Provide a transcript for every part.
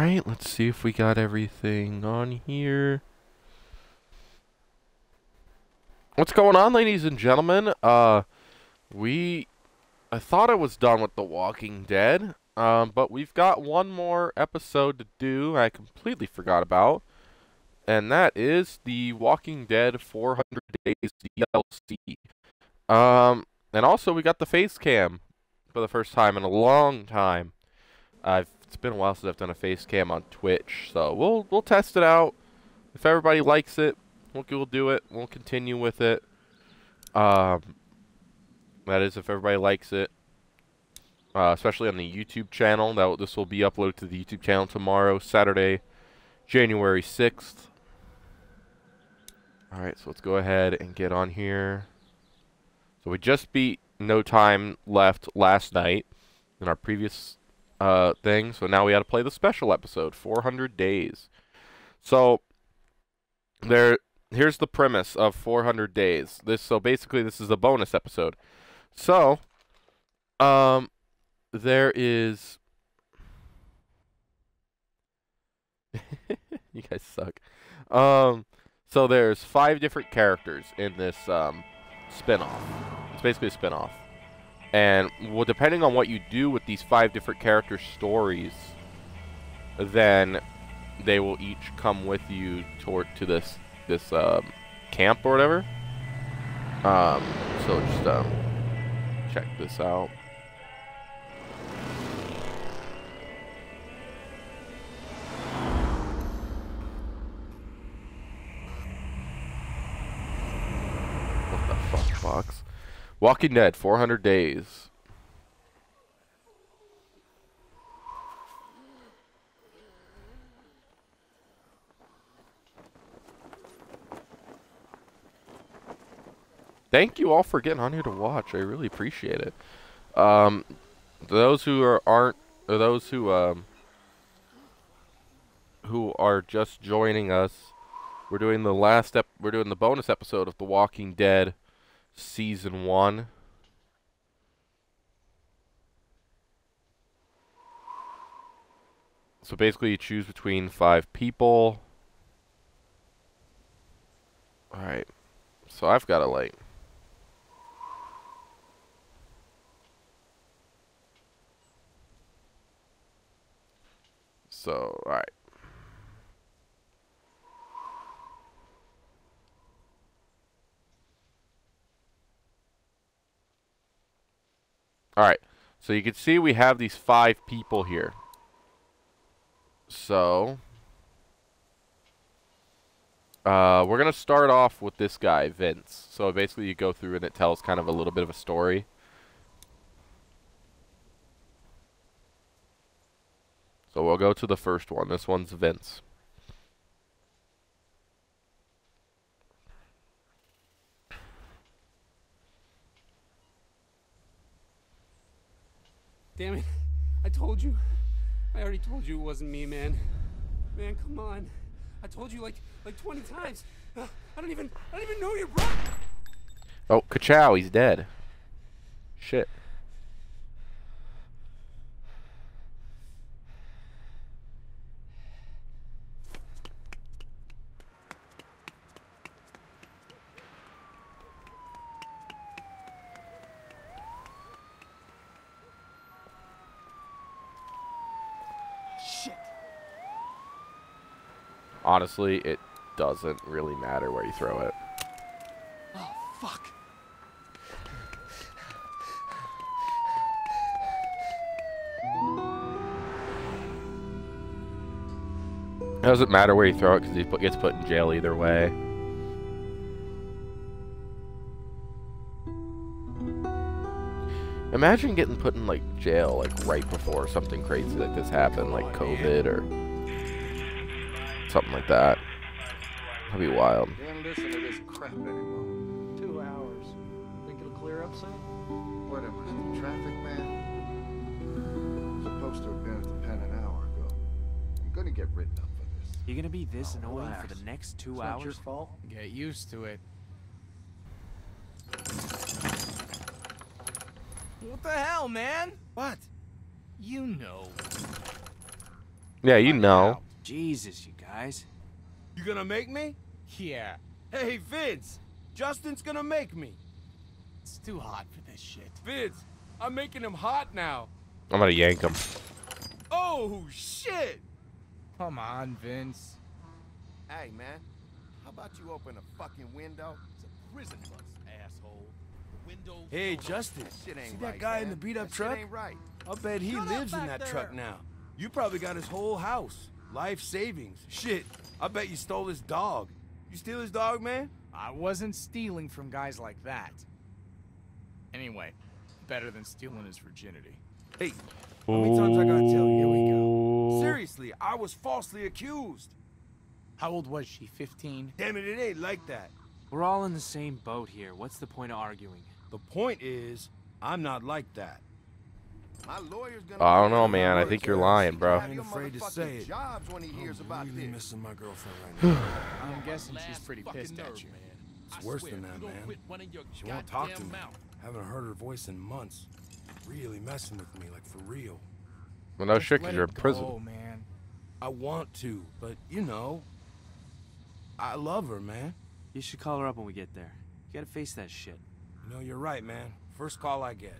Alright, let's see if we got everything on here. What's going on, ladies and gentlemen? Uh, we... I thought I was done with The Walking Dead, um, but we've got one more episode to do I completely forgot about, and that is The Walking Dead 400 Days DLC. Um, and also we got the face cam for the first time in a long time. I've it's been a while since I've done a face cam on Twitch, so we'll we'll test it out. If everybody likes it, we'll we'll do it. We'll continue with it. Um, that is, if everybody likes it, uh, especially on the YouTube channel. That this will be uploaded to the YouTube channel tomorrow, Saturday, January sixth. All right, so let's go ahead and get on here. So we just beat No Time Left last night in our previous uh, thing. So now we got to play the special episode, 400 Days. So there, here's the premise of 400 Days. This so basically this is a bonus episode. So, um, there is. you guys suck. Um, so there's five different characters in this um spinoff. It's basically a spinoff. And well, depending on what you do with these five different character stories, then they will each come with you toward to this this um, camp or whatever. Um, so just um, check this out. What the fuck, box? Walking Dead, 400 days. Thank you all for getting on here to watch. I really appreciate it. Um, those who are aren't, or those who um, who are just joining us, we're doing the last ep. We're doing the bonus episode of The Walking Dead season one. So basically, you choose between five people. Alright. So I've got a light. So, alright. Alright, so you can see we have these five people here. So, uh, we're going to start off with this guy, Vince. So basically you go through and it tells kind of a little bit of a story. So we'll go to the first one. This one's Vince. Damn it. I told you. I already told you it wasn't me, man. Man, come on. I told you like like 20 times. Uh, I don't even I don't even know your. Oh, Kachow, he's dead. Shit. Honestly, it doesn't really matter where you throw it. Oh, fuck. It doesn't matter where you throw it because he gets put in jail either way. Imagine getting put in like jail like right before something crazy like this happened, like oh, COVID or something like that. That'd be wild. Can't listen to this crap anymore. Two hours. Think it'll clear up soon? What am I, the traffic man? Supposed to have been at the pen an hour ago. I'm gonna get written up for this. You gonna be this Oh, annoying relax. for the next two It's not your hours? fault. Get used to it. What the hell, man? What? You know. Yeah, you know. Jesus, you guys. You gonna make me? Yeah, Hey, Vince. Justin's gonna make me. it's too hot for this shit. Vince, I'm making him hot now. I'm gonna yank him. Oh, shit. Come on, Vince. Hey, man. How about you open a fucking window? It's a prison bus, asshole. The windows. Hey, don't Justin. That shit ain't See right, that guy in the beat-up That truck? Ain't right. I'll bet he Shut lives in that there. truck now. You probably got his whole house. Life savings. Shit. I bet you stole his dog. You steal his dog, man? I wasn't stealing from guys like that. Anyway, better than stealing his virginity. Hey, how many times I gotta tell you? Here we go. Seriously, I was falsely accused. How old was she? 15? Damn it, it ain't like that. We're all in the same boat here. What's the point of arguing? The point is, I'm not like that. My lawyer's gonna. I don't know, man. I think you're lying, bro. can I ain't afraid to motherfucking say it. Jobs when he hears about I'm really this. missing my girlfriend right now. I'm guessing she's pretty pissed at you. Man. It's worse than that, man. quit running your She won't talk to goddamn me. Mouth. Haven't heard her voice in months. Really messing with me, like for real. Well, no Just shit, cause you're in prison. go, man. I want to, but you know, I love her, man. You should call her up when we get there. You gotta face that shit. No, you're right, man. First call I get.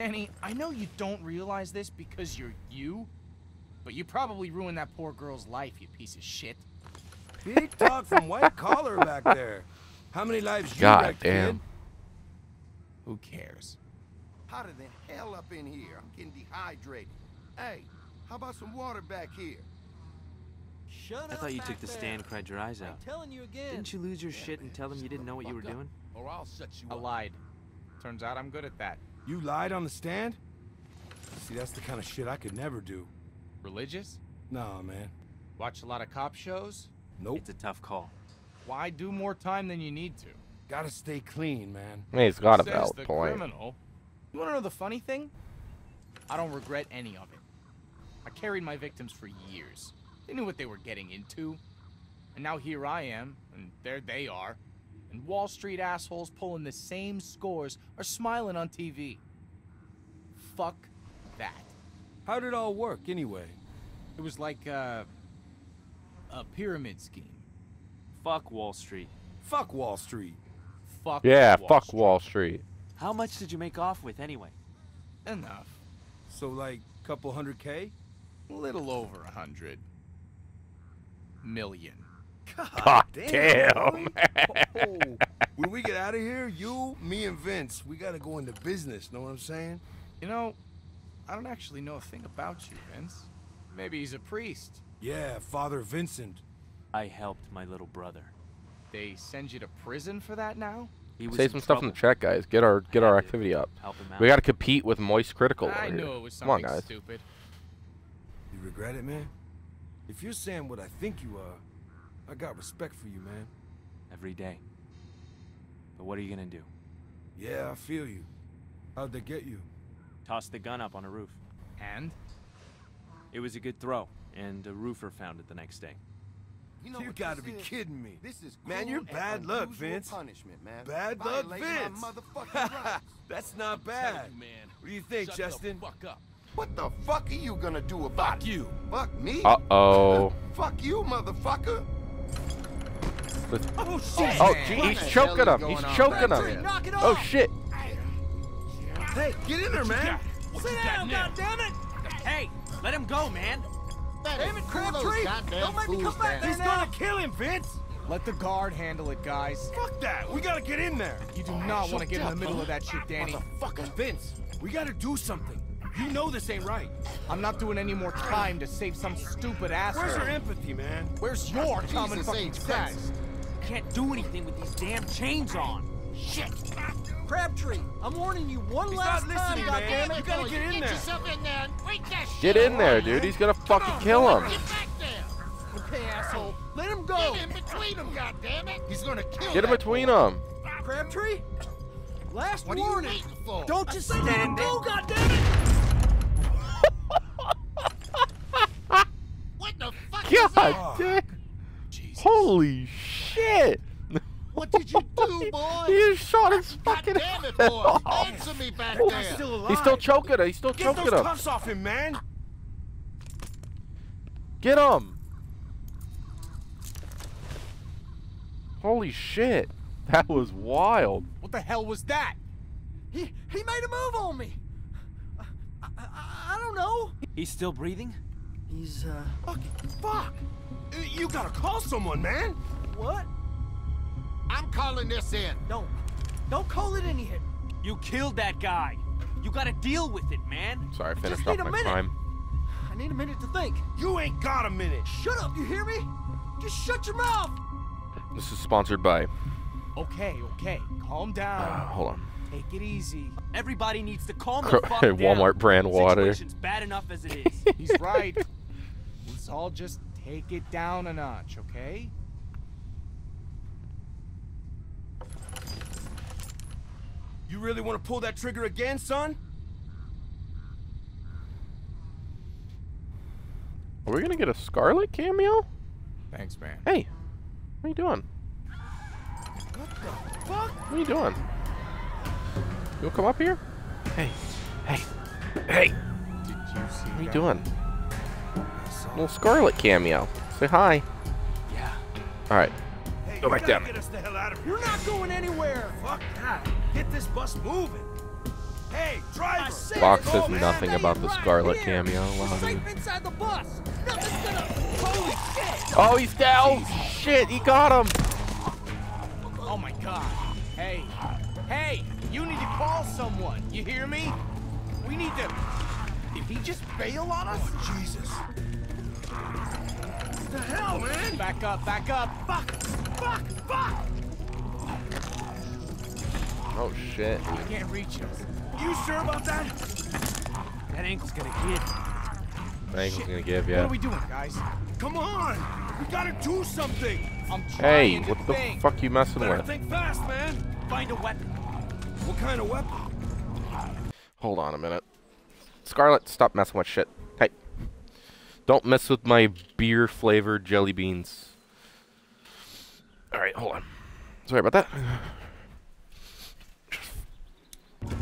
Danny, I know you don't realize this because you're you, but you probably ruined that poor girl's life, you piece of shit. Big talk from white collar back there. How many lives you God wrecked, damn. kid? Who cares? Hotter than hell up in here. I'm getting dehydrated. Hey, how about some water back here? Shut I up thought you back took the there. stand and cried your eyes out. I'm out. telling you again. Didn't you lose your shit and tell them you didn't know what you were up, doing? Or I'll shut you I up. lied. Turns out I'm good at that. You lied on the stand? See, that's the kind of shit I could never do. Religious? Nah, man. Watch a lot of cop shows? Nope. It's a tough call. Why do more time than you need to? Gotta stay clean, man. Hey, he's got a Says valid the point. criminal. You wanna know the funny thing? I don't regret any of it. I carried my victims for years. They knew what they were getting into. And now here I am, and there they are. And Wall Street assholes pulling the same scores are smiling on TV. Fuck that. How did it all work, anyway? It was like uh, a pyramid scheme. Fuck Wall Street. Fuck Wall Street. Fuck Yeah, Wall fuck Street. Wall Street. How much did you make off with anyway? Enough. So, like, couple hundred K? A little over a hundred million. God damn. homie. Oh, when we get out of here, you, me, and Vince, we gotta go into business. Know what I'm saying? You know, I don't actually know a thing about you, Vince. Maybe he's a priest. Yeah, Father Vincent. I helped my little brother. They send you to prison for that now? He was Say some stuff in the chat, guys. Get our get our activity up. Help him out. We gotta compete with Moist Critical. I over knew here. it was Come on, something guys. stupid. You regret it, man? If you're saying what I think you are, I got respect for you, man. every day. But what are you gonna do? Yeah, I feel you. How'd they get you? Toss the gun up on a roof. And? It was a good throw, and a roofer found it the next day. You, know You gotta be is? kidding me. This is Man, you're bad luck, unusual Vince. Punishment, man. Bad luck, Violating Vince. My motherfucking rights. That's not bad. you, man. What do you think, Shut Justin? The fuck up. What the fuck are you gonna do about Fuck you. Fuck me? Uh oh. Fuck you, motherfucker. Oh shit! Oh, gee, he's choking him. He's choking him. there? Oh shit. Hey, get in there, man. Sit down, now? goddammit! Hey, let him go, man. Damn it, Crabtree! Don't make me come back there He's now! gonna kill him, Vince. Let the guard handle it, guys. Fuck that. We gotta get in there. You do not want to get in the middle of that shit, Danny. Motherfucker, Vince. We gotta do something. You know this ain't right. I'm not doing any more time to save some stupid asshole. Where's your empathy, man? Where's your common Jesus fucking sense? Christ. Can't do anything with these damn chains on. Shit! Crabtree, I'm warning you one He's last not time, man. goddammit! You gotta get in there. in there and break that Get in there, dude. He's gonna fucking kill him. Get back there! Okay, asshole, let him go! Get in between them, goddammit! He's gonna kill Get in between them. Crabtree? Last What are you warning! waiting for? Don't just stand there! Go, goddammit! what the fuck is that? God damn. Holy shit. What did you do, boy? you shot his fucking damn it, head boy! off. Answer me back He's there! still alive. He's still choking him. He's still Get choking those him. cuffs off him, man. Get him! Holy shit. That was wild. What the hell was that? He he made a move on me. I, I, I don't know. He's still breathing? He's uh Fucking fuck! You gotta call someone, man! what? I'm calling this in. Don't don't call it in here. You killed that guy. You gotta deal with it, man. Sorry, I finished just off need my minute. crime. I need a minute to think. You ain't got a minute! Shut up, you hear me? Just shut your mouth. This is sponsored by. Okay, okay. Calm Uh, down. hold on. Take it easy. Everybody needs to calm the Cro- fuck down. Walmart brand water. Situation's bad enough as it is. He's right. Let's all just take it down a notch, okay? You really wanna pull that trigger again, son? Are we gonna get a Scarlet cameo? Thanks, man. Hey, what are you doing? Fuck. Fuck! What are you doing? You'll come up here? Hey, hey, hey, Did you see what are you that? doing? Little Scarlet cameo. Say hi. yeah. Alright, Hey, Go back gotta down. Get us the hell out of here. You're not going anywhere. Fuck that. Get this bus moving. Hey, driver. said Fox it. says Oh, man, nothing about the right Scarlet here. cameo. We're Wow, safe inside the bus. Nothing's gonna. Holy shit! Oh, he's down! Shit, he got him! Oh my god. Hey. Hey, you need to call someone. You hear me? We need to. Did he just bail on us? Oh, Jesus. What the hell, man? Back up, back up. Fuck! Fuck! Fuck! Oh shit. I can't reach him. You sure about that? That ankle's gonna give. That Ankle's gonna give yeah. What are we doing, guys? Come on! We gotta do something! I'm Hey, trying to what the think. fuck you messing Better with? think fast, man! Find a weapon. What kind of weapon? Hold on a minute. Scarlet, stop messing with shit. Don't mess with my beer flavored jelly beans. Alright, hold on. Sorry about that.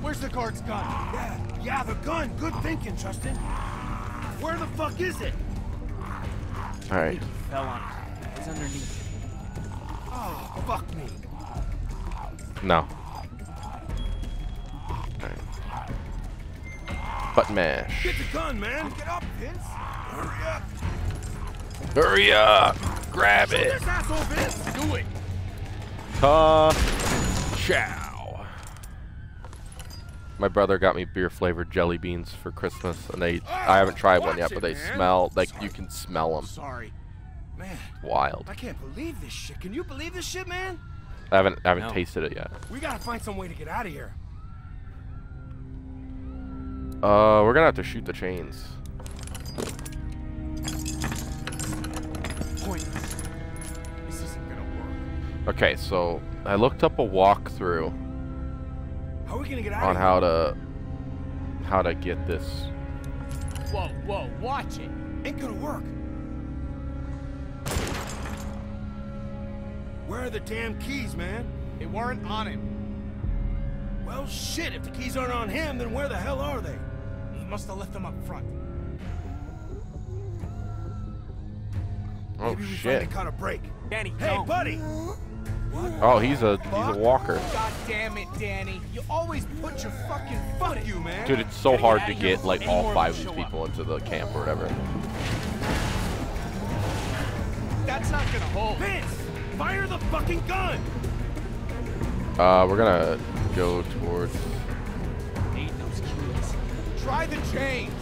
Where's the guard's gun? Yeah, yeah, the gun. Good thinking, Justin. Where the fuck is it? Alright. Fell on it. It's underneath. Oh, fuck me. No. Alright. Button mash. Get the gun, man. Get up, Vince. Hurry up. Hurry up! Grab it! This asshole, Vince. Do it. Ta chow. My brother got me beer flavored jelly beans for Christmas, and they I haven't tried one yet, it, but they man. smell like you can smell them. Sorry. Man, Wild. I can't believe this shit. Can you believe this shit, man? I haven't I haven't No. tasted it yet. We gotta find some way to get out of here. Uh, we're gonna have to shoot the chains. Okay, so I looked up a walkthrough How are we gonna get out on of how to how to get this. Whoa, whoa, watch it. Ain't gonna work. Where are the damn keys, man? They weren't on him. Well, shit, if the keys aren't on him, then where the hell are they? He must have left them up front. Oh Maybe we shit! finally caught a break. Danny, Hey, don't. buddy! Oh, he's a he's a walker. God damn it, Danny. You always put your fucking foot you, man. Dude, it's so hard to get like all five of these people into the camp or whatever. That's not gonna hold. Vince! Fire the fucking gun! Uh, we're gonna go towards. Need those keys. Try the chains.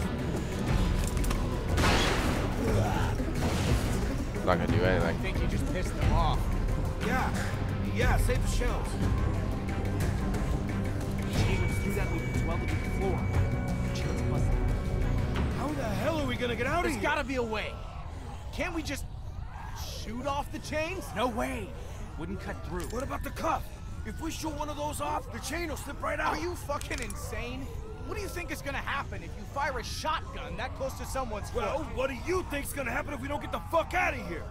Not gonna do I anything. think you just pissed them off. Yeah, yeah, save the shells. Chains through that loop as well to the floor. Busted. How the hell are we gonna get out of There's here? gotta be a way. Can't we just shoot off the chains? No way. Wouldn't cut through. What about the cuff? If we shoot one of those off, the chain will slip right out. Are you fucking insane? What do you think is gonna happen if you fire a shotgun that close to someone's Well, foot? what do you think's gonna happen if we don't get the fuck out of here?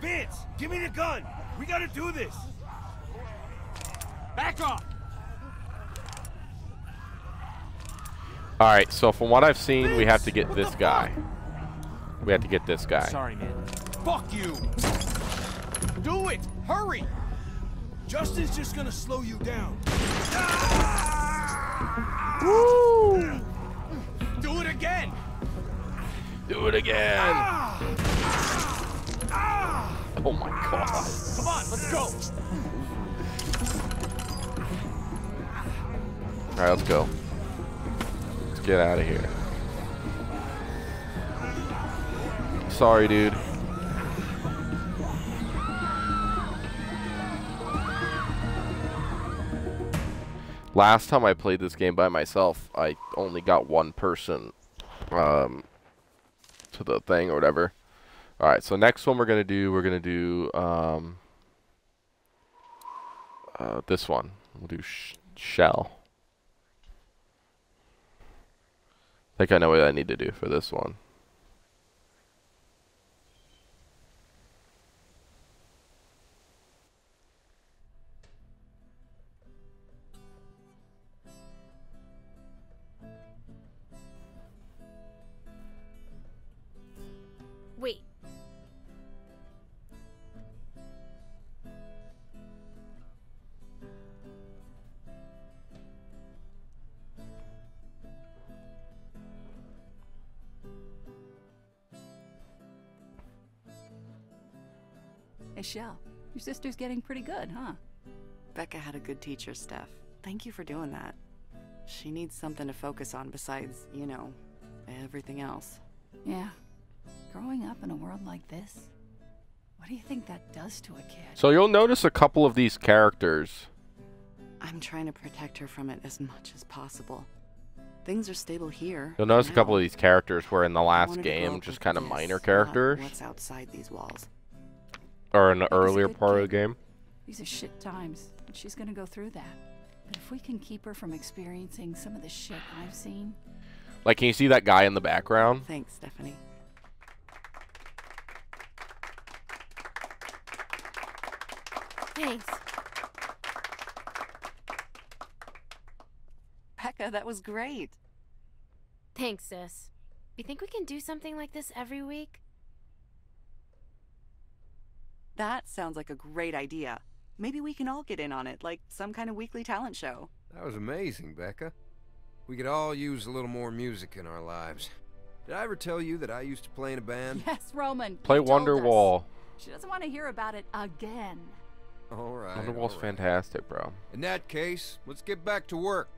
Vince, give me the gun. We gotta do this. Back off. All right, so from what I've seen, we have to get this guy. We have to get this guy. Sorry, man. Fuck you! Do it! Hurry! Justin's just gonna slow you down. Ah! Do it again! Do it again. Ah! Oh my god. Come on, let's go! All right, let's go. Let's get out of here. Sorry, dude. Last time I played this game by myself, I only got one person um, to the thing or whatever. All right, so next one we're gonna do, we're gonna do um, uh, this one. We'll do sh shell. I think I know what I need to do for this one. Hey, Shel, your sister's getting pretty good, huh? Becca had a good teacher, Steph. Thank you for doing that. She needs something to focus on besides, you know, everything else. Yeah. Growing up in a world like this, what do you think that does to a kid? So you'll notice a couple of these characters. I'm trying to protect her from it as much as possible. Things are stable here. You'll for notice a couple of these characters were in the last wanted to grow game, just kind of minor characters, What's outside these walls? Or in the Becca's a earlier good part of the game. These are shit times, and she's gonna go through that. But if we can keep her from experiencing some of the shit I've seen, Like, can you see that guy in the background? Thanks, Stephanie. Thanks. Becca, that was great. Thanks, sis. You think we can do something like this every week? That sounds like a great idea. Maybe we can all get in on it, like some kind of weekly talent show. That was amazing, Becca. We could all use a little more music in our lives. Did I ever tell you that I used to play in a band? yes, Roman. Play you told. Wonderwall. She doesn't want to hear about it again. All right. Wonderwall's all right. fantastic, bro. In that case, let's get back to work.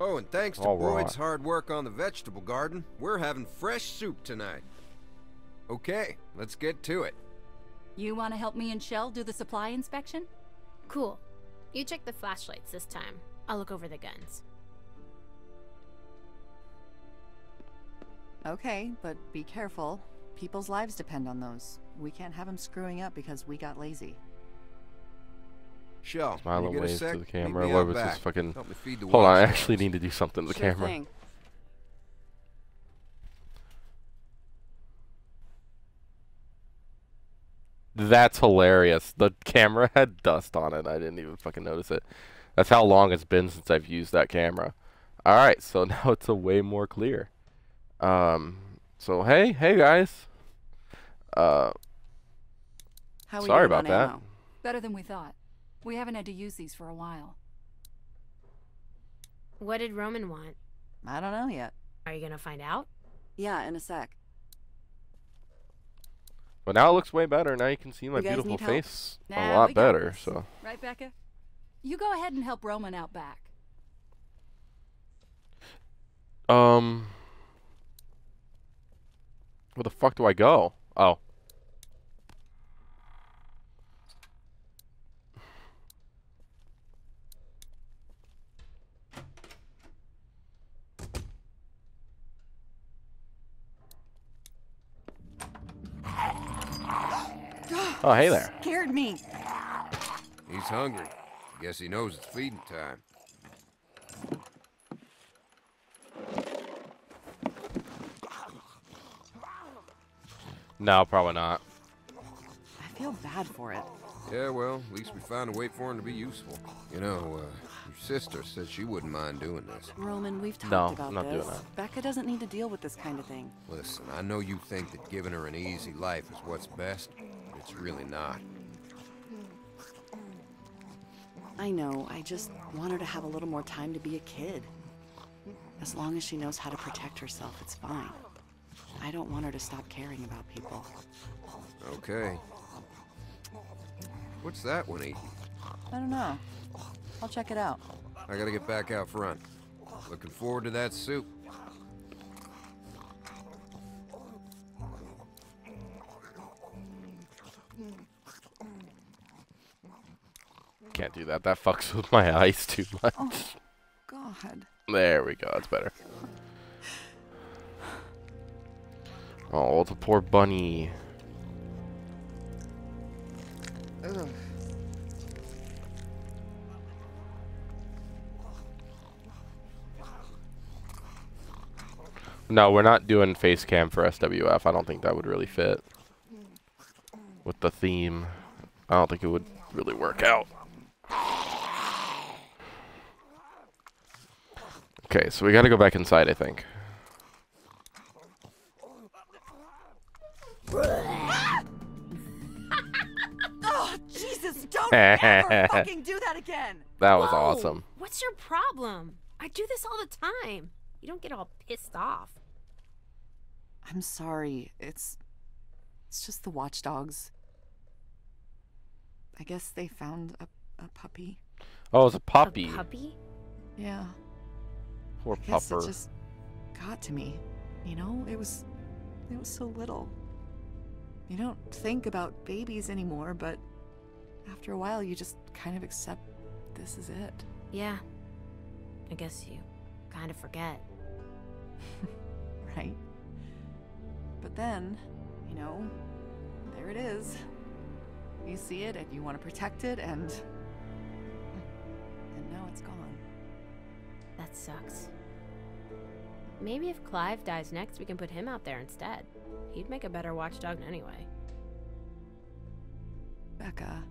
Oh, and thanks to All Boyd's right. hard work on the vegetable garden, we're having fresh soup tonight. Okay, let's get to it. You want to help me and Shel do the supply inspection? Cool. You check the flashlights this time. I'll look over the guns. Okay, but be careful. People's lives depend on those. We can't have them screwing up because we got lazy. Shel, Smile when and you waves to the camera. me What was this fucking? Help me feed the Hold on, I actually need to do something to the Sure camera. thing. That's hilarious. The camera had dust on it. I didn't even fucking notice it. That's how long it's been since I've used that camera. All right, so now it's a way more clear. Um, so hey, hey guys. Uh, How we sorry doing about that. ammo? Better than we thought. We haven't had to use these for a while. What did Roman want? I don't know yet. Are you gonna find out? Yeah, in a sec. But now it looks way better. Now you can see my beautiful face a lot better. this. So Right, Becca? You go ahead and help Roman out back. Um, where the fuck do I go? Oh. Oh, hey there. Scared me. He's hungry. Guess he knows it's feeding time. No, probably not. I feel bad for it. Yeah, well, at least we found a way for him to be useful. You know, uh, Your sister said she wouldn't mind doing this. Roman, we've talked No, about I'm not this. doing that. Becca doesn't need to deal with this kind of thing. Listen, I know you think that giving her an easy life is what's best, but it's really not. I know, I just want her to have a little more time to be a kid. As long as she knows how to protect herself, it's fine. I don't want her to stop caring about people. Okay. What's that one eating? I don't know. I'll check it out. I gotta get back out front. Looking forward to that soup. Can't do that. That fucks with my eyes too much. Oh, God. There we go. That's better. Oh, the poor bunny. No, we're not doing face cam for SWF. I don't think that would really fit with the theme. I don't think it would really work out. Okay, so we got to go back inside, I think. Oh, Jesus, don't ever fucking do that again! That was Whoa, awesome. What's your problem? I do this all the time. You don't get all pissed off. I'm sorry. It's. It's just the watchdogs. I guess they found a, a puppy. Oh, it's a puppy. Puppy? Yeah. Poor I guess pupper. it just got to me. You know, it was. It was so little. You don't think about babies anymore, but after a while, you just kind of accept this is it. Yeah. I guess you kind of forget. right? But then, you know, there it is. You see it and you want to protect it, and. And now it's gone. That sucks. Maybe if Clive dies next, we can put him out there instead. He'd make a better watchdog anyway. Becca.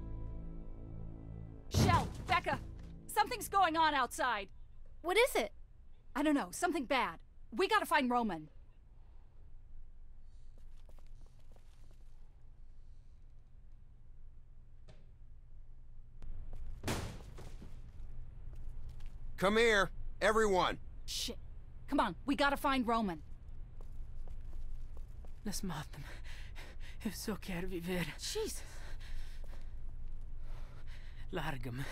Shel, Becca, something's going on outside. What is it? I don't know, something bad. We gotta find Roman. Come here, everyone. Shit. Come on, we gotta find Roman. Lass mat dem. Jag försöker viver. Jesus. Largum.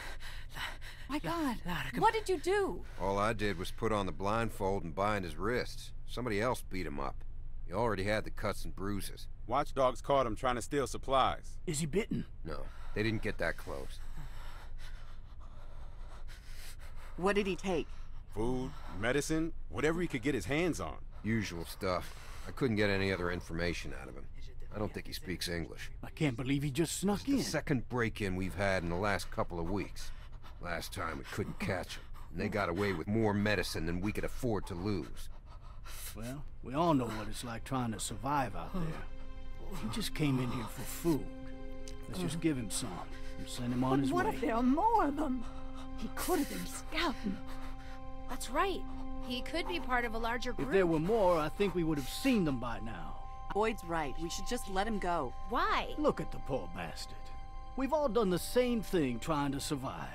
My God. Largum. What did you do? All I did was put on the blindfold and bind his wrists. Somebody else beat him up. He already had the cuts and bruises. Watchdogs caught him trying to steal supplies. Is he bitten? No, they didn't get that close. What did he take? Food, medicine, whatever he could get his hands on. Usual stuff. I couldn't get any other information out of him. I don't think he speaks English. I can't believe he just snuck in. The second break-in we've had in the last couple of weeks. Last time we couldn't catch him, and they got away with more medicine than we could afford to lose. Well, we all know what it's like trying to survive out there. He just came in here for food. Let's just give him some and send him on But his what way. What if there are more of them? He could have been scouting. That's right. He could be part of a larger group. If there were more, I think we would have seen them by now. Boyd's right. We should just let him go. Why? Look at the poor bastard. We've all done the same thing trying to survive.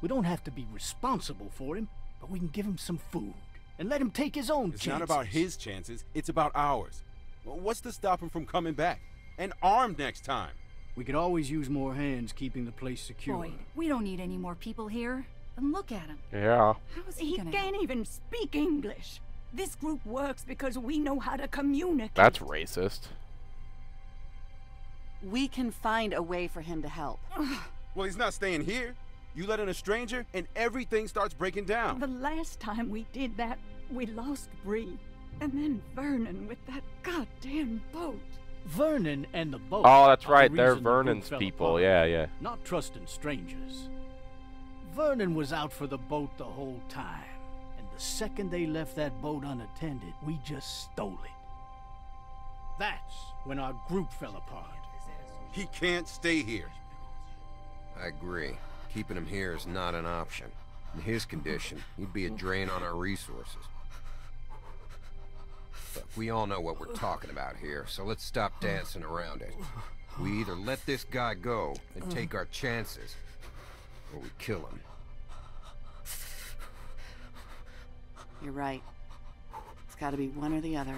We don't have to be responsible for him, but we can give him some food and let him take his own It's chances. not about his chances, it's about ours. What's to stop him from coming back? And armed next time. We could always use more hands keeping the place secure. Boyd, we don't need any more people here. And look at him. Yeah. How is he, He gonna can't even speak English. This group works because we know how to communicate. That's racist. We can find a way for him to help. Well, he's not staying here. You let in a stranger, and everything starts breaking down. The last time we did that, we lost Bree. And then Vernon with that goddamn boat. Vernon and the boat. Oh, that's are the right. They're reason the Vernon's people. apart. Yeah, yeah. Not trusting strangers. Vernon was out for the boat the whole time. And the second they left that boat unattended, we just stole it. That's when our group fell apart. He can't stay here. I agree. Keeping him here is not an option. In his condition, he'd be a drain on our resources. Look, we all know what we're talking about here, so let's stop dancing around it. We either let this guy go and take our chances, or we kill him. You're right. It's gotta be one or the other.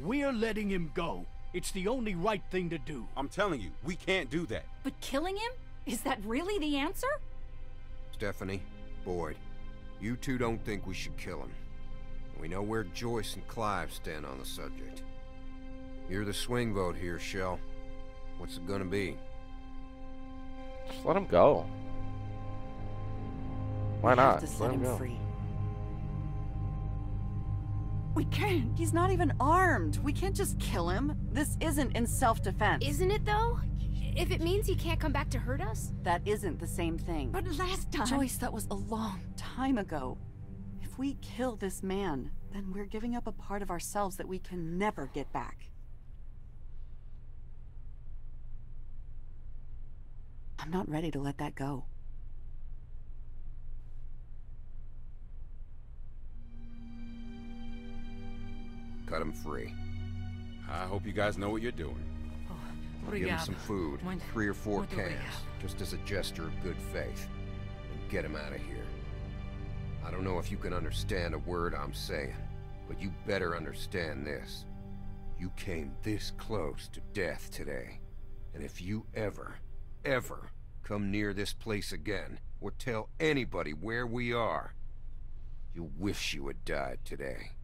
We're letting him go. It's the only right thing to do. I'm telling you, we can't do that. But killing him? Is that really the answer? Stephanie, Boyd, you two don't think we should kill him. We know where Joyce and Clive stand on the subject. You're the swing vote here, Shel. What's it gonna be? Just let him go. Why we not? Have to Just set let him him go. free. We can't. He's not even armed. We can't just kill him. This isn't in self-defense. Isn't it though? If it means he can't come back to hurt us? That isn't the same thing. But last time... Joyce, that was a long time ago. If we kill this man, then we're giving up a part of ourselves that we can never get back. I'm not ready to let that go. Cut him free. I hope you guys know what you're doing. Give him some food, three or four cans, just as a gesture of good faith, and get him out of here. I don't know if you can understand a word I'm saying, but you better understand this. You came this close to death today, and if you ever, ever come near this place again, or tell anybody where we are, you'll wish you had died today.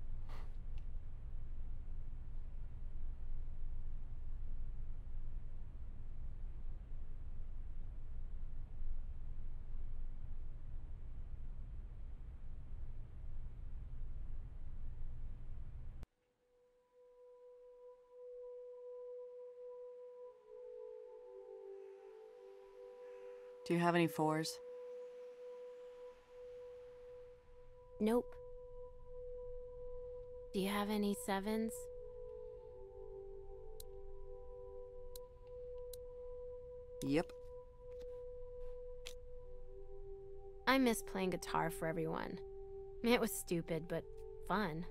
Do you have any fours? Nope. Do you have any sevens? Yep. I miss playing guitar for everyone. It was stupid, but fun.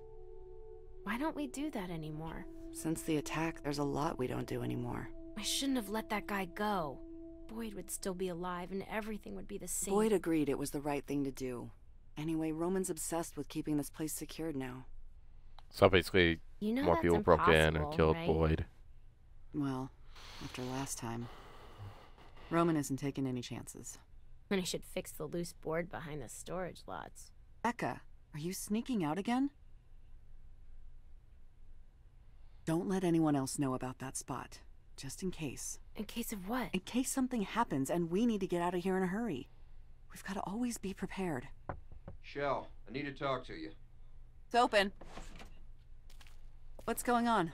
Why don't we do that anymore? Since the attack, there's a lot we don't do anymore. I shouldn't have let that guy go. Boyd would still be alive and everything would be the same. Boyd agreed it was the right thing to do. Anyway, Roman's obsessed with keeping this place secured now. So basically, You know more people broke in and killed right? Boyd. Well, after last time. Roman isn't taking any chances. Then I should fix the loose board behind the storage lots. Becca, are you sneaking out again? Don't let anyone else know about that spot. Just in case. In case of what? In case something happens and we need to get out of here in a hurry. We've got to always be prepared. Shel, I need to talk to you. It's open. What's going on?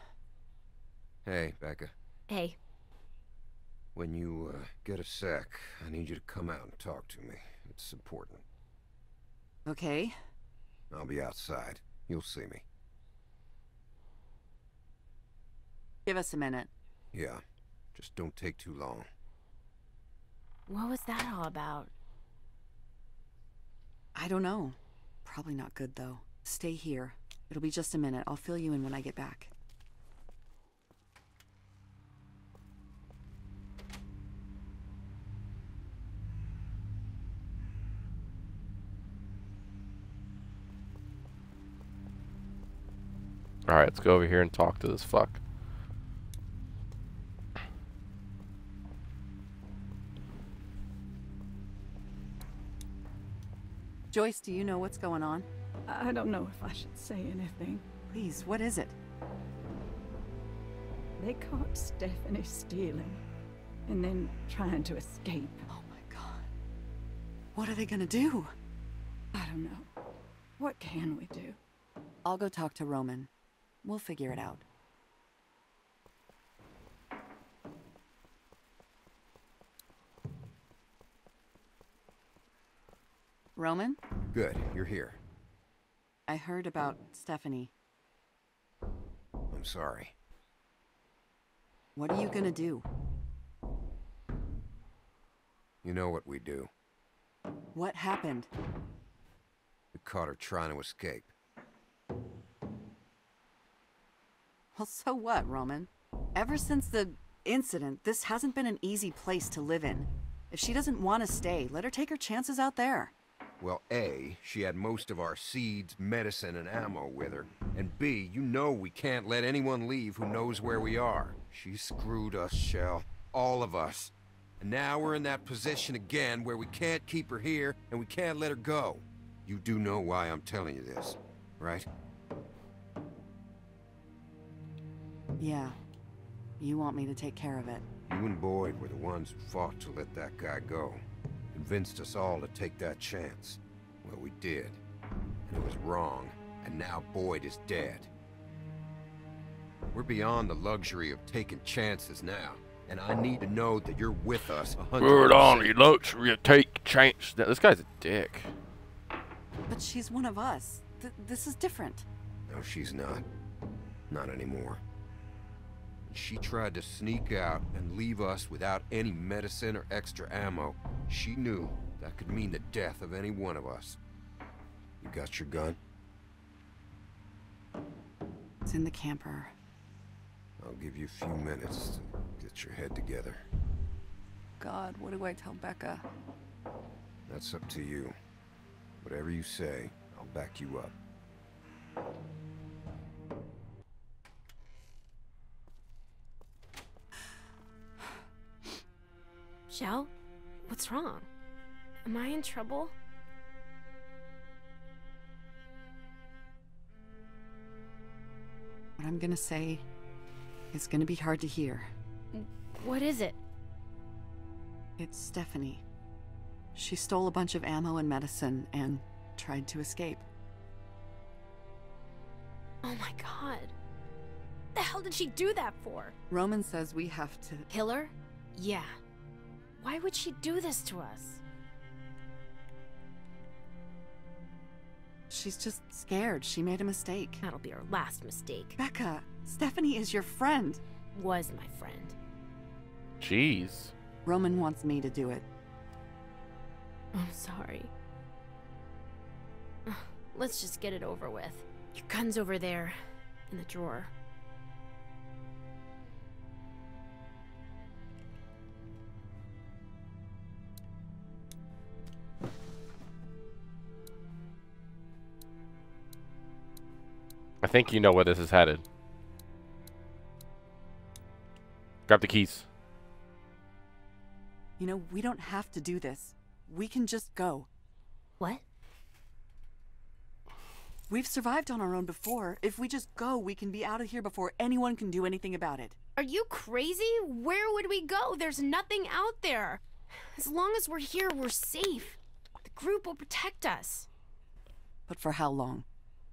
Hey, Becca. Hey, When you uh, get a sec, I need you to come out and talk to me. It's important. Okay. I'll be outside. You'll see me. Give us a minute. Yeah. Just don't take too long. what was that all about? I don't know. Probably not good, though. Stay here. It'll be just a minute. I'll fill you in when I get back. Alright, let's go over here and talk to this fuck. Joyce, do you know what's going on? I don't know if I should say anything. Please, what is it? They caught Stephanie stealing and then trying to escape. Oh my god. What are they gonna do? I don't know. What can we do? I'll go talk to Roman. We'll figure it out. Roman? Good, you're here. I heard about Stephanie. I'm sorry. What are you gonna do? You know what we do. What happened? We caught her trying to escape. Well, so what, Roman? Ever since the incident, this hasn't been an easy place to live in. If she doesn't want to stay, let her take her chances out there. Well, A, she had most of our seeds, medicine, and ammo with her. And B, you know we can't let anyone leave who knows where we are. She screwed us, Shel. All of us. And now we're in that position again where we can't keep her here and we can't let her go. You do know why I'm telling you this, right? Yeah. You want me to take care of it. You and Boyd were the ones who fought to let that guy go. Convinced us all to take that chance. Well, we did. And it was wrong. And now Boyd is dead. We're beyond the luxury of taking chances now. And I need to know that you're with us 100%. We're on the luxury of take chance. This guy's a dick. But she's one of us. Th this is different. No, she's not. Not anymore. She tried to sneak out and leave us without any medicine or extra ammo. She knew that could mean the death of any one of us. You got your gun? It's in the camper. I'll give you a few minutes to get your head together. God, what do I tell Becca? That's up to you. Whatever you say, I'll back you up. Shel? What's wrong? Am I in trouble? What I'm gonna say is gonna be hard to hear. What is it? It's Stephanie. She stole a bunch of ammo and medicine and tried to escape. Oh my god. What The hell did she do that for? Roman says we have to kill her? Yeah. Why would she do this to us? She's just scared. She made a mistake. That'll be her last mistake. Becca, Stephanie is your friend. Was my friend. Jeez. Roman wants me to do it. I'm sorry. Let's just get it over with. Your gun's over there, in the drawer. I think you know where this is headed. Grab the keys. You know, we don't have to do this. We can just go. What? We've survived on our own before. If we just go, we can be out of here before anyone can do anything about it. Are you crazy? Where would we go? There's nothing out there. As long as we're here, we're safe. The group will protect us. But for how long?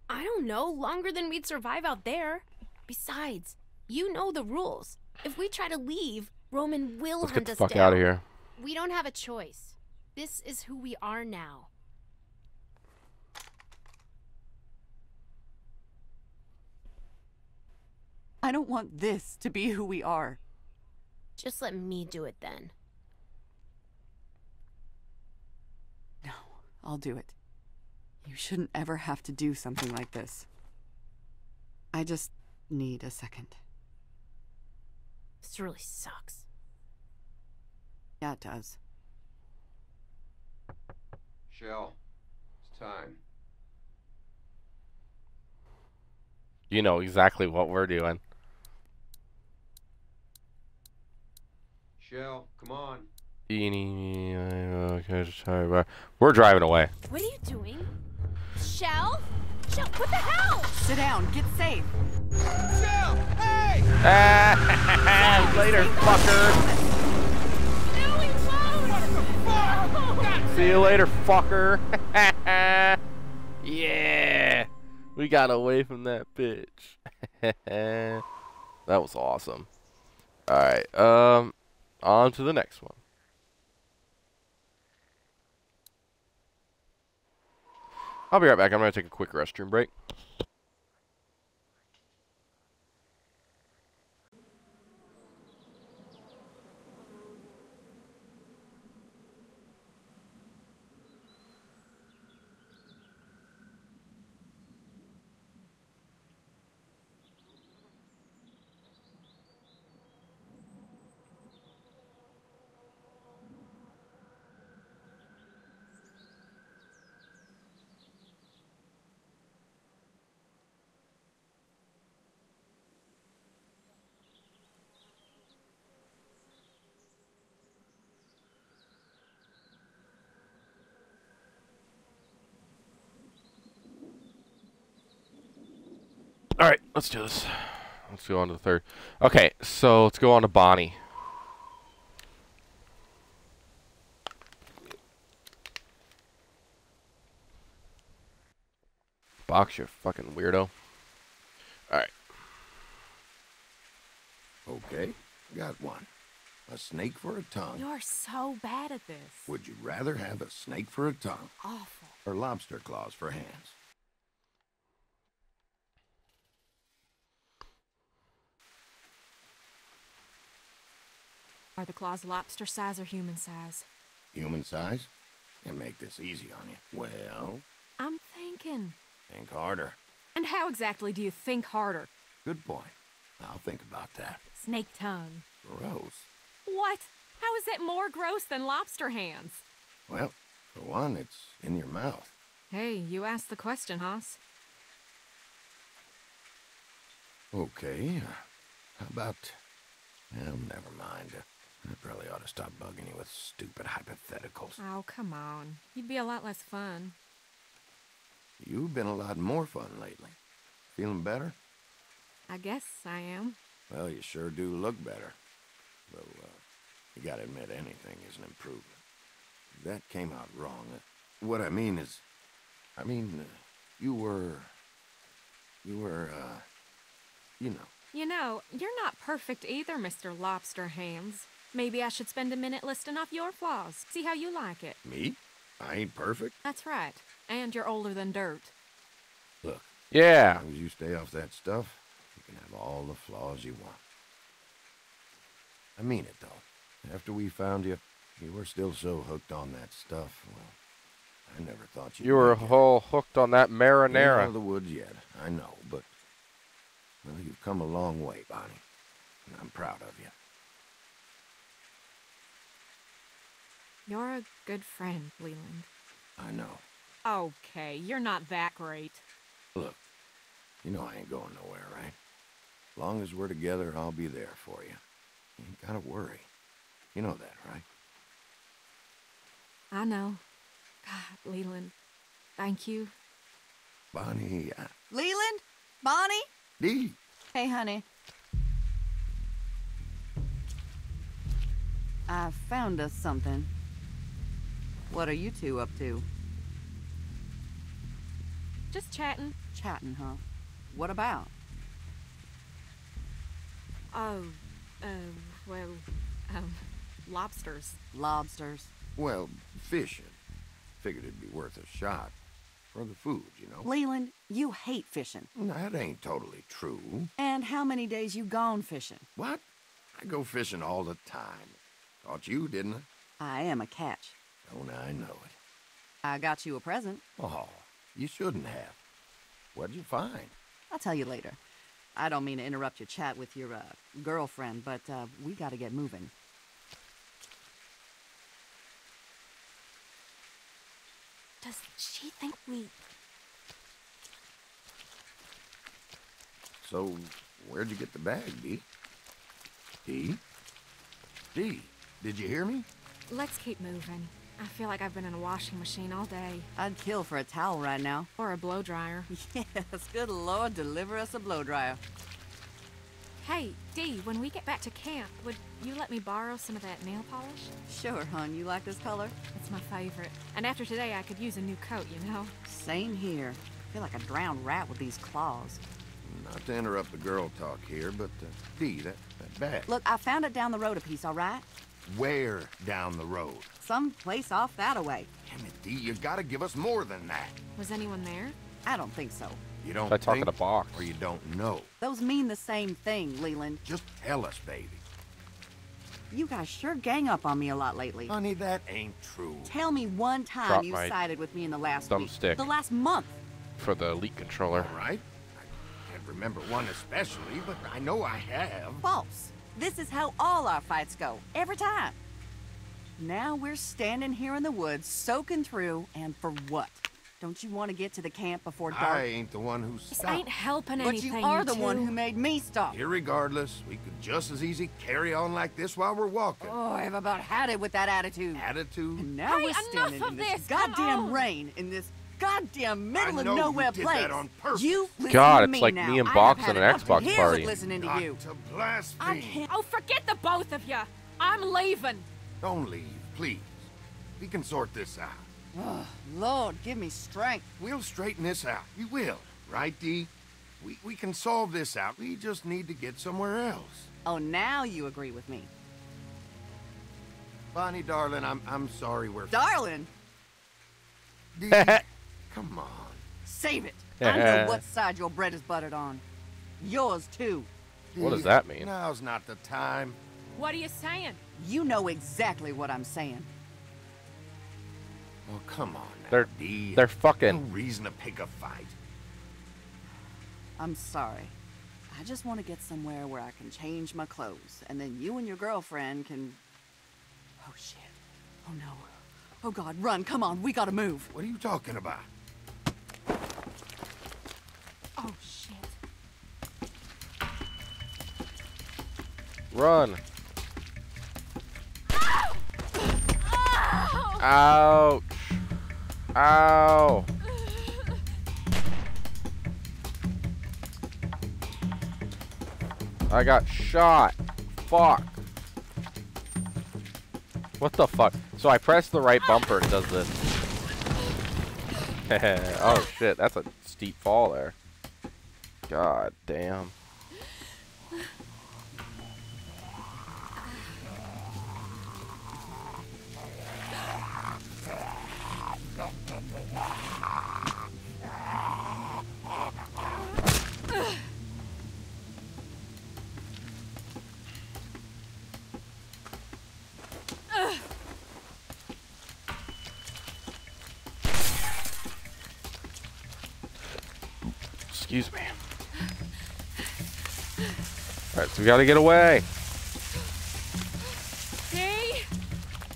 I don't know. Longer than we'd survive out there. Besides, you know the rules. If we try to leave, Roman will Let's hunt get the us fuck down. out of here. We don't have a choice. This is who we are now. I don't want this to be who we are. Just let me do it then. No, I'll do it. You shouldn't ever have to do something like this. I just need a second. This really sucks. Yeah, it does. Shel, it's time. You know exactly what we're doing. Shel, come on. We're driving away. What are you doing? Shel? Shel, what the hell? Sit down, get safe. Shel! Hey! Ah, later, fucker. No, he's close. What the fuck? See you later, fucker. yeah. We got away from that bitch. that was awesome. Alright, um, on to the next one. I'll be right back. I'm going to take a quick restroom break. All right, let's do this. Let's go on to the third. Okay, so let's go on to Bonnie. Box, you fucking weirdo. Alright. Okay, got one. A snake for a tongue. You're so bad at this. Would you rather have a snake for a tongue Awful. or lobster claws for hands? Are the claws lobster size or human size? Human size? And make this easy on you. Well, I'm thinking. think harder. And how exactly do you think harder? Good point. I'll think about that. Snake tongue. Gross. What? How is it more gross than lobster hands? Well, for one, it's in your mouth. Hey, you asked the question, Haas. Okay. uh, How about... Well, never mind. I probably ought to stop bugging you with stupid hypotheticals. Oh, come on. You'd be a lot less fun. You've been a lot more fun lately. Feeling better? I guess I am. Well, you sure do look better. Though, uh, you gotta admit anything is an improvement. That came out wrong. Uh, what I mean is... I mean, uh, you were... You were, uh... You know. You know, you're not perfect either, Mr. Lobster Hands. Maybe I should spend a minute listing off your flaws. See how you like it. Me? I ain't perfect. That's right. And you're older than dirt. Look. Yeah. As long as you stay off that stuff, you can have all the flaws you want. I mean it, though. After we found you, you were still so hooked on that stuff. Well, I never thought you'd You were make it. whole hooked on that Ain't out marinara. of the woods yet, I know, but well, you've come a long way, Bonnie, and I'm proud of you. You're a good friend, Leland. I know. Okay, you're not that great. Look, you know I ain't going nowhere, right? Long as we're together, I'll be there for you. You ain't gotta worry. You know that, right? I know. God, Leland, thank you. Bonnie, I... Leland? Bonnie? Dee. Hey, honey. I found us something. What are you two up to? Just chatting. Chatting, huh? What about? Oh, uh, well, um, lobsters. Lobsters. Well, fishing. Figured it'd be worth a shot. For the food, you know. Leland, you hate fishing. That ain't totally true. And how many days you gone fishing? What? I go fishing all the time. Taught you, didn't I? I am a catch. Don't I know it? I got you a present. Oh, you shouldn't have. What'd you find? I'll tell you later. I don't mean to interrupt your chat with your uh, girlfriend, but uh, we gotta get moving. Does she think we... So, where'd you get the bag, Dee? Dee? Dee, did you hear me? Let's keep moving. I feel like I've been in a washing machine all day. I'd kill for a towel right now. Or a blow dryer. Yes, good lord, deliver us a blow dryer. Hey, Dee, when we get back to camp, would you let me borrow some of that nail polish? Sure, hon. You like this color? It's my favorite. And after today, I could use a new coat, you know? Same here. I feel like a drowned rat with these claws. Not to interrupt the girl talk here, but uh, Dee, that, that bag. Look, I found it down the road a piece, all right? Where down the road? Some place off that away. Damn it, Dee, you gotta give us more than that. Was anyone there? I don't think so. You don't I talk in think, a box. or you don't know. Those mean the same thing, Leland. Just tell us, baby. You guys sure gang up on me a lot lately. Honey, that ain't true. Tell me one time Drop you sided with me in the last week. thumbstick. The last month. For the elite controller. All right. I can't remember one especially, but I know I have. False. This is how all our fights go. Every time. Now we're standing here in the woods, soaking through, and for what? Don't you want to get to the camp before dark? I ain't the one who This stopped. ain't helping but anything, you are the one who made me stop. Irregardless, we could just as easy carry on like this while we're walking. Oh, I've about had it with that attitude. Attitude? And now Hey, we're enough standing of in this this, goddamn rain in this goddamn middle of know you nowhere place. that on purpose. You listen God, to it's me like now. me and Box have at an Xbox party. Of listening to Not you. to blaspheme. Oh, forget the both of you. I'm leaving. Don't leave, please. We can sort this out. Oh, Lord, give me strength. We'll straighten this out. We will, right, Dee? We, we can solve this out. We just need to get somewhere else. Oh, now you agree with me. Bonnie, darling, I'm, I'm sorry we're... Darling, Dee, come on. save it. I know what side your bread is buttered on. Yours, too. What does that mean? Now's not the time. What are you saying? You know exactly what I'm saying. Oh, come on now, They're Dee. they're fucking. No reason to pick a fight. I'm sorry. I just want to get somewhere where I can change my clothes, and then you and your girlfriend can. Oh shit. Oh no. Oh god, run, come on, we gotta move. What are you talking about? Oh, shit. Run. Ouch. Ow. I got shot. Fuck. What the fuck? So I press the right bumper and it does this. oh shit, that's a steep fall there. God damn. Excuse me. Alright, so we gotta get away. See?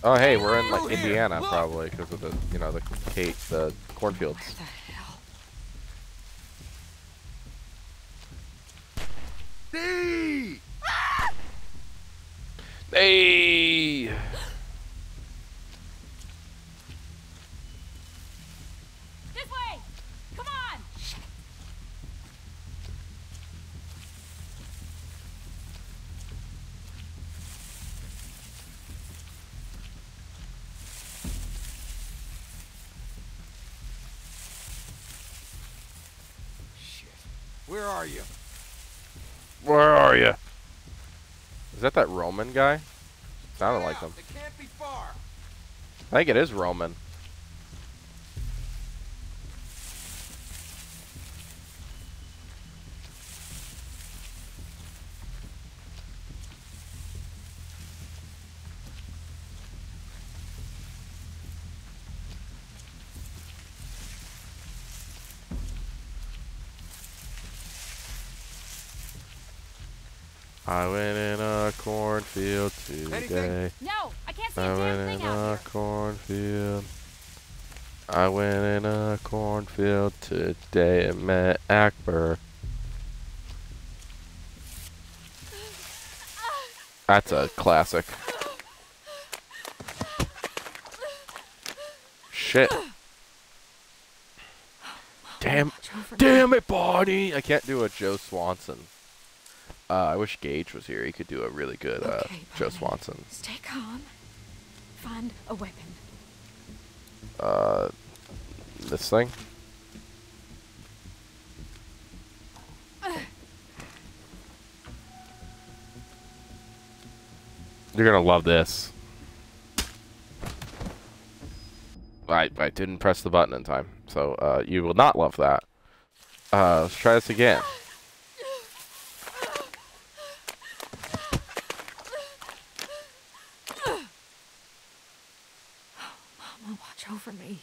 Oh, hey, we're in like Indiana probably because of the, you know, the Kate, the cornfields. Dee! Hey! This way! Come on! Where are you? Where are you? Is that that Roman guy? Sounded like him. It can't be far. I think it is Roman. I went in a cornfield today. No, I can't see I a damn went thing in out a here. cornfield. I went in a cornfield today and met Akbar. That's a classic. Shit. Damn, damn it, Bonnie! I can't do a Joe Swanson. Uh, I wish Gage was here. He could do a really good uh, Okay, Joe Swanson. Stay calm. Find a weapon. Uh, this thing. You're gonna love this. I I didn't press the button in time, so uh, you will not love that. Uh, let's try this again. Mama, watch over me.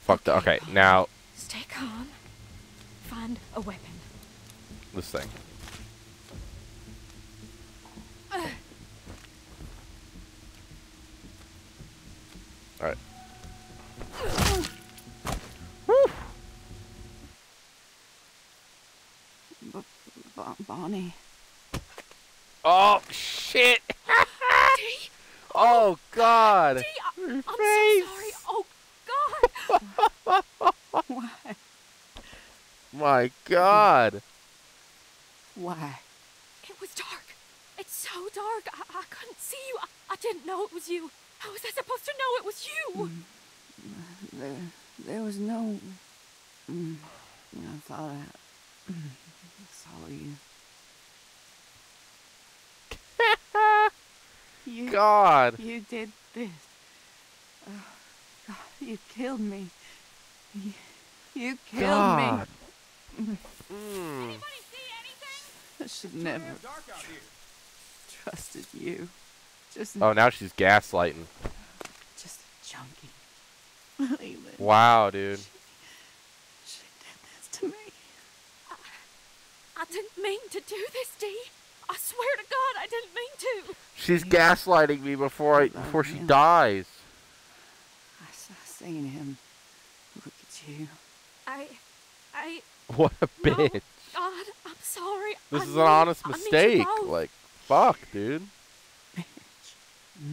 Fuck. The, okay, now Stay calm. Find a weapon. this thing. All right. B- Bo- Bonnie. Oh shit! Oh God. Dee, I, I'm so sorry. Oh God. Why? My God. Why? It was dark. It's so dark. I, I couldn't see you. I, I didn't know it was you. How was I supposed to know it was you? There, there was no. Mm, I thought I mm, saw you. you. God. You did this. Oh, God, you killed me. You, you killed God. me. Mm. I should never trusted you. Just Oh, now she's gaslighting. just a junkie. Leland, Wow, dude. she did this to me. I didn't mean to do this, Dee. I swear to God, I didn't mean to. She's gaslighting me before I before she dies. I saw seen him. Look at you. I, I, What a bitch. God, I'm sorry. This I is knew- an honest I meant mistake. Like, fuck, dude. And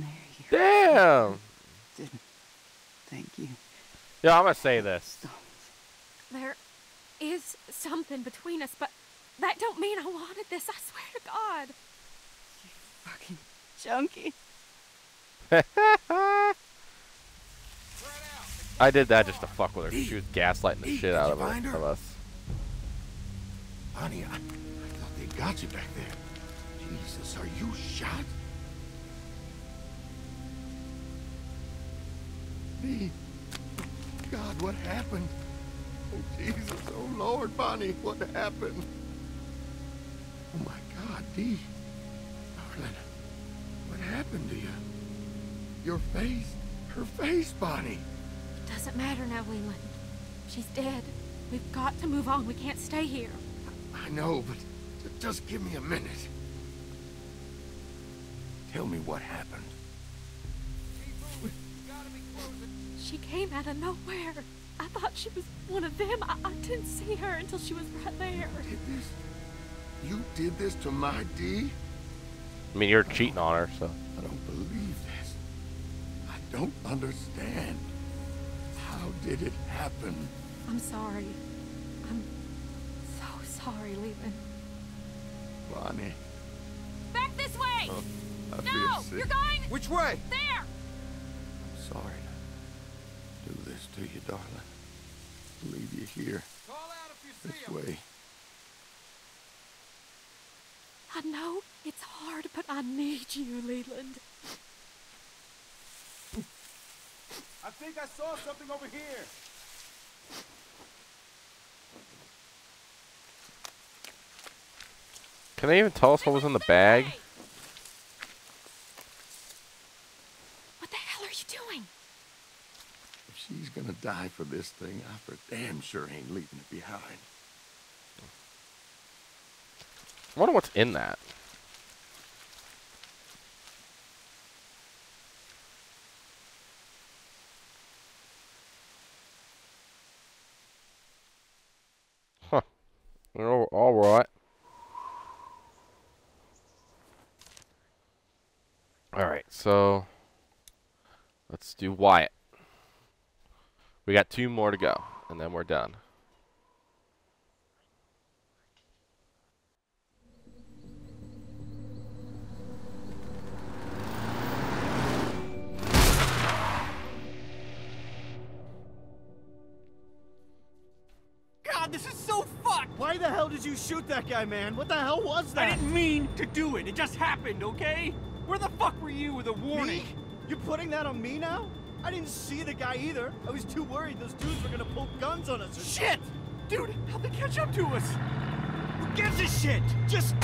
there you Damn. didn't. Thank you. Yeah, I'm gonna say this. There is something between us, but that don't mean I wanted this. I swear to God. You fucking junkie. I did that just to fuck with her. She was gaslighting the shit out of, her, find her? of us. Honey, I, I thought they got you back there. Jesus, are you shot? Dee. God, what happened? Oh, Jesus. Oh, Lord, Bonnie, what happened? Oh, my God, Dee. Darling, what happened to you? Your face. Her face, Bonnie. It doesn't matter now, Leland. She's dead. We've got to move on. We can't stay here. I know, but just give me a minute. Tell me what happened. She came out of nowhere. I thought she was one of them. I, I didn't see her until she was right there. Did this? You did this to my Dee? I mean, you're cheating on her, so. I don't believe this. I don't understand. How did it happen? I'm sorry. I'm so sorry, Leland. Bonnie, Back this way! Oh, I no! feel sick. You're going Which way? there! I'm sorry to do this to you, darling. Leave you here. This way. I know it's hard, but I need you, Leland. I think I saw something over here. Can they even tell us what was in the bag? What the hell are you doing? If she's gonna die for this thing, I for damn sure ain't leaving it behind. I wonder what's in that. Huh. Oh, all right. All right, so let's do Wyatt. We got two more to go, and then we're done. God, this is so fucked! Why the hell did you shoot that guy, man? What the hell was that? I didn't mean to do it. It just happened, okay? Where the fuck were you with a warning? Me? You're putting that on me now? I didn't see the guy either. I was too worried those dudes were gonna pull guns on us. Shit! Dude, how'd they catch up to us? Who gives a shit? Just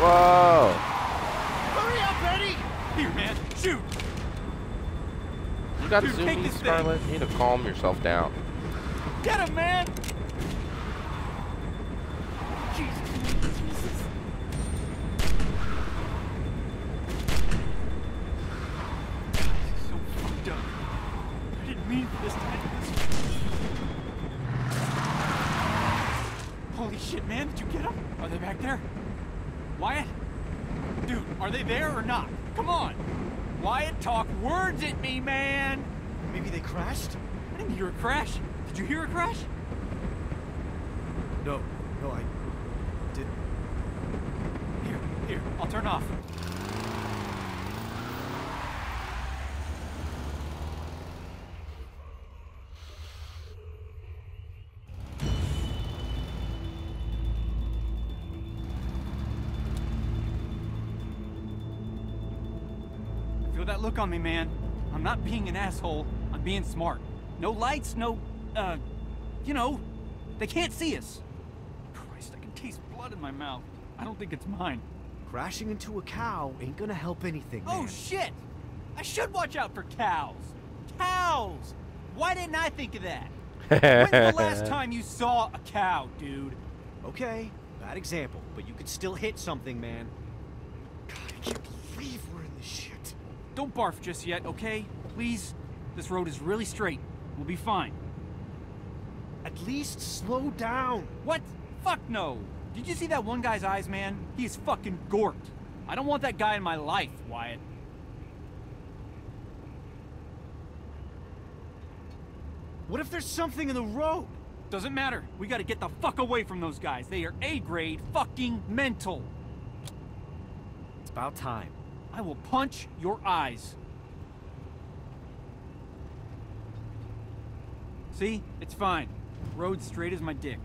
Whoa! hurry up, Eddie! Here, man, shoot! You got Dude, take zoomies. Scarlet? You need to calm yourself down. Get him, man! Feel that look on me, man. I'm not being an asshole. I'm being smart. No lights, no, uh, you know, they can't see us. Christ, I can taste blood in my mouth. I don't think it's mine. Crashing into a cow ain't gonna help anything, Oh, shit! I should watch out for cows. Cows! Why didn't I think of that? When's the last time you saw a cow, dude? Okay, bad example, but you could still hit something, man. God, I can't believe we're in this shit. Don't barf just yet, okay? Please? This road is really straight. We'll be fine. At least slow down. What? Fuck no. Did you see that one guy's eyes, man? He is fucking gorked. I don't want that guy in my life, Wyatt. What if there's something in the road? Doesn't matter. We gotta get the fuck away from those guys. They are A-grade fucking mental. It's about time. I will punch your eyes. See? It's fine. Road straight as my dick.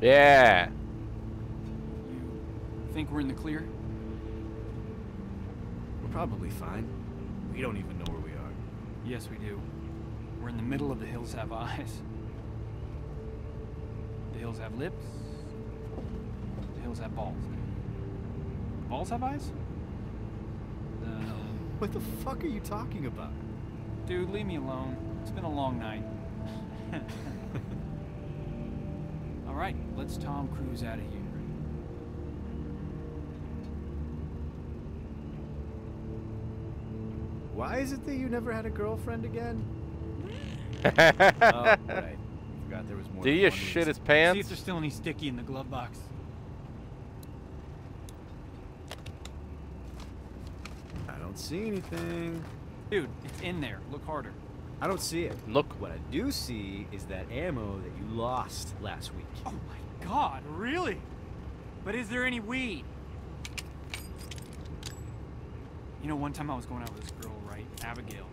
Yeah. Think we're in the clear? We're probably fine. We don't even know where we are. Yes, we do. We're in the middle of the hills have eyes. The hills have lips. The hills have balls. Balls have eyes? The... What the fuck are you talking about? Dude, leave me alone. It's been a long night. All right, let's Tom Cruise out of here. Why is it that you never had a girlfriend again? oh, right. Forgot there was more. Did than he just shit reason. his See pants? if there's still any sticky in the glove box. I don't see anything. Dude, it's in there. Look harder. I don't see it. Look. What I do see is that ammo that you lost last week. Oh my god, really? But is there any weed? You know, one time I was going out with this girl, right? Abigail.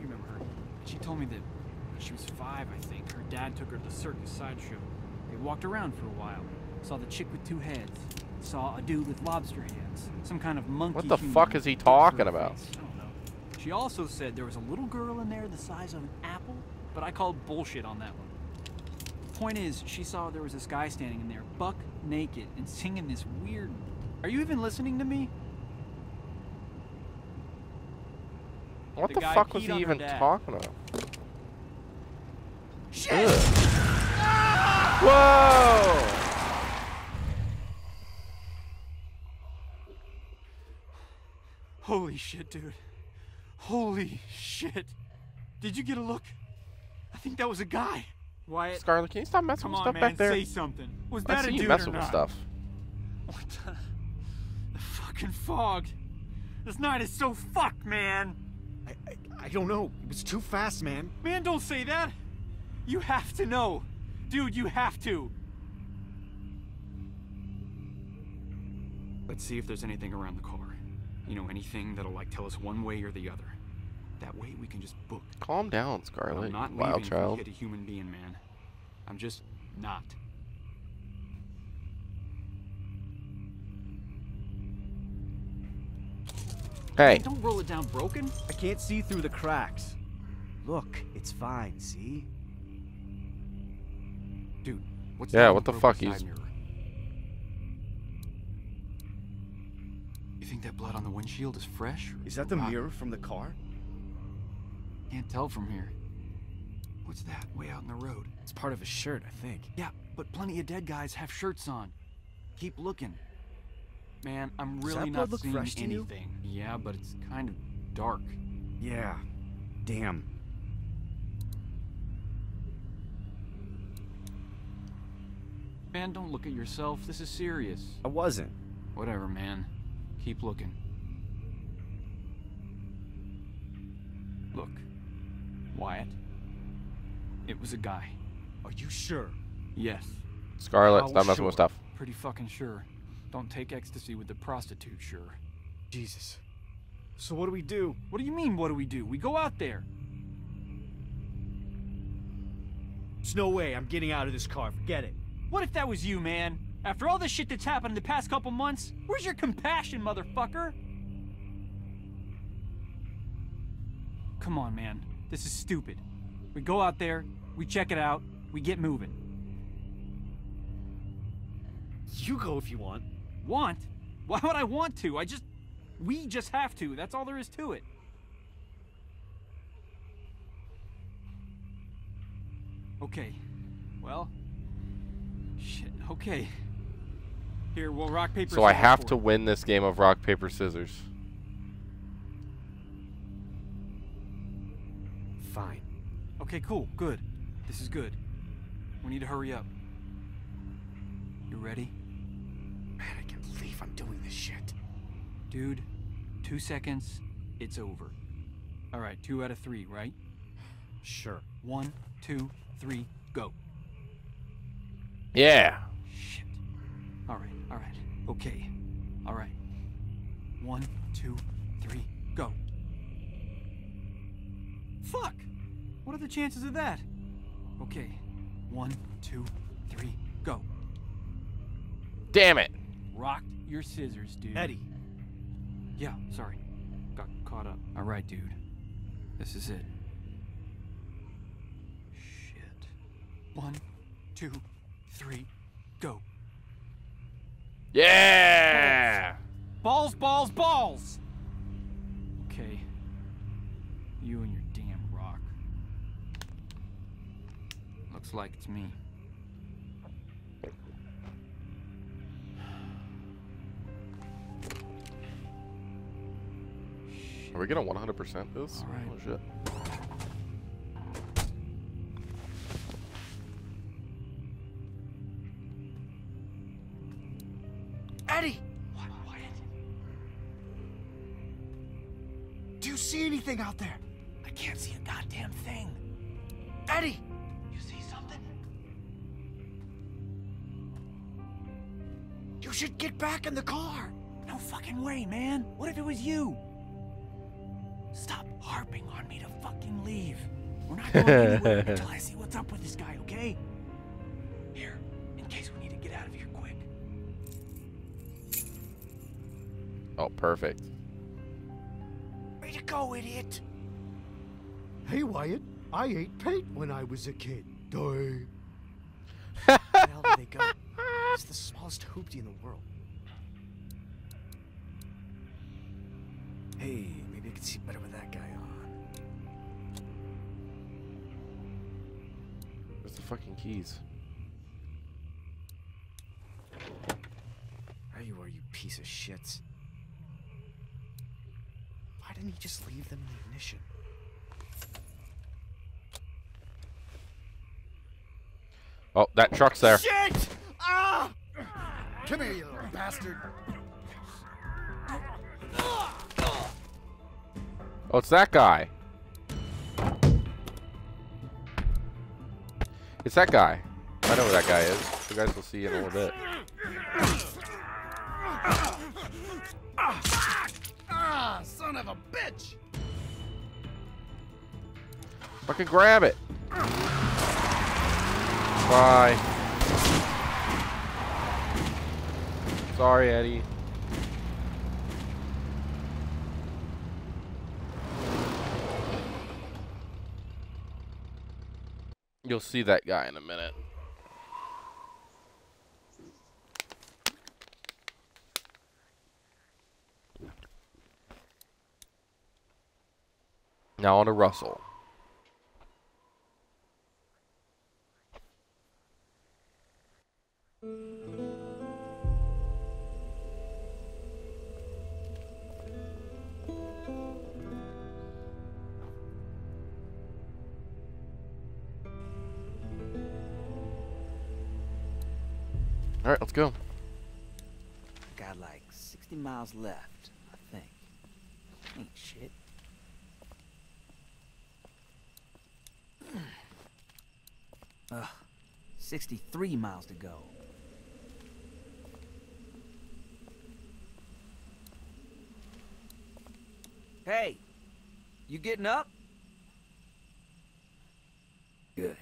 You remember her? She told me that when she was five, I think, her dad took her to the circus sideshow. They walked around for a while. Saw the chick with two heads. Saw a dude with lobster hands. Some kind of monkey. What the fuck is he with dick for a talking about? I don't know. She also said there was a little girl in there the size of an apple, but I called bullshit on that one. Point is, she saw there was this guy standing in there, buck naked, and singing this weird. Are you even listening to me? What The the, fuck was he even talking about? Shit! Whoa! Holy shit, dude. Holy shit. Did you get a look? I think that was a guy. Wyatt. Scarlet, can you stop messing Come with on, stuff man, back there? say something. Was I that see a you dude messing or with stuff. What the? The fucking fog. This night is so fucked, man. I, I, I don't know. It was too fast, man. Man, don't say that. You have to know. Dude, you have to. Let's see if there's anything around the car. You know, anything that'll like tell us one way or the other. That way we can just book. Calm down, But Scarlet. I'm not wild leaving if child. hit a human being, man. I'm just not. Hey. Don't roll it down broken. I can't see through the cracks. Look, it's fine, see? Dude, what's Yeah, what the fuck, side he's- You think that blood on the windshield is fresh? Is that the rotten? mirror from the car? Can't tell from here. What's that way out in the road? It's part of a shirt, I think. Yeah, but plenty of dead guys have shirts on. Keep looking. Man, I'm really not look seeing fresh to you? anything. Yeah, but it's kind of dark. Yeah. Damn. Man, don't look at yourself. This is serious. I wasn't. Whatever, man. Keep looking. Look, Wyatt. It was a guy. Are you sure? Yes. Scarlet, stop messing with stuff. Pretty fucking sure. Don't take ecstasy with the prostitute, sure. Jesus. So what do we do? What do you mean, what do we do? We go out there. There's no way I'm getting out of this car. Forget it. What if that was you, man? After all this shit that's happened in the past couple months, where's your compassion, motherfucker? Come on, man. This is stupid. We go out there, we check it out, we get moving. You go if you want. Want? Why would I want to? I just. We just have to. That's all there is to it. Okay. Well. Shit. Okay. Here, we'll rock, paper, So I have to win this game of rock, paper, scissors. Fine. Okay, cool. Good. This is good. We need to hurry up. You ready? Man, I can't believe I'm doing this shit. Dude, two seconds, it's over. All right, two out of three, right? Sure. One, two, three, go. Yeah. Shit. All right, all right. Okay. All right. One, two, three, go. Fuck! What are the chances of that? Okay. One, two, three, go. Damn it. Rocked your scissors, dude. Eddie. Yeah, sorry. Got caught up. All right, dude. This is it. Shit. One, two, three, go. Yeah. Balls, balls, balls! Okay. You and your damn rock. Looks like it's me. Are we gonna 100% this? All right. Oh shit. Anything out there? I can't see a goddamn thing. Eddie! You see something? You should get back in the car! No fucking way, man. What if it was you? Stop harping on me to fucking leave. We're not going anywhere until I see what's up with this guy, okay? Here, in case we need to get out of here quick. Oh, perfect. Way go, idiot! Hey, Wyatt. I ate paint when I was a kid. Die. Where the hell did they go? It's the smallest hoopty in the world. Hey, maybe I can see better with that guy on. Where's the fucking keys? There you are, you piece of shit. Didn't he just leave them in the ignition? Oh, that truck's there. Shit! Ah! Come here, you little bastard. Oh, it's that guy. It's that guy. I know who that guy is. You guys will see in a little bit. Ah, son of a bitch! Fucking grab it. Bye. Sorry, Eddie. You'll see that guy in a minute. Now on to Russell. All right, let's go. Got like 60 miles left, I think. Ain't shit. Ugh, 63 miles to go. Hey, you getting up? Good.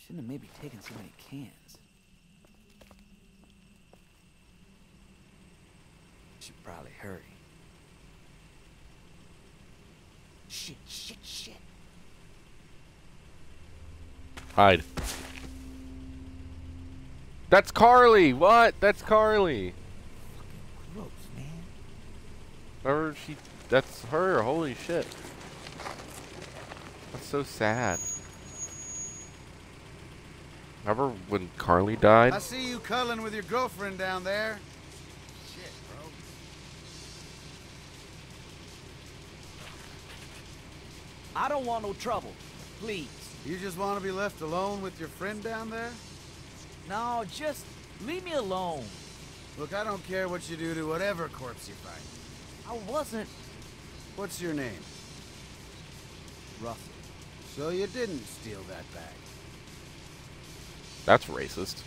Shouldn't have maybe taken so many cans. Should probably hurry. Shit, shit, shit. Hide. That's Carly. What? That's Carly. Gross, man. Remember she? That's her. Holy shit. That's so sad. Remember when Carly died? I see you culling with your girlfriend down there. I don't want no trouble. Please. You just want to be left alone with your friend down there? No, just leave me alone. Look, I don't care what you do to whatever corpse you find. I wasn't. What's your name? Russell. So you didn't steal that bag. That's racist.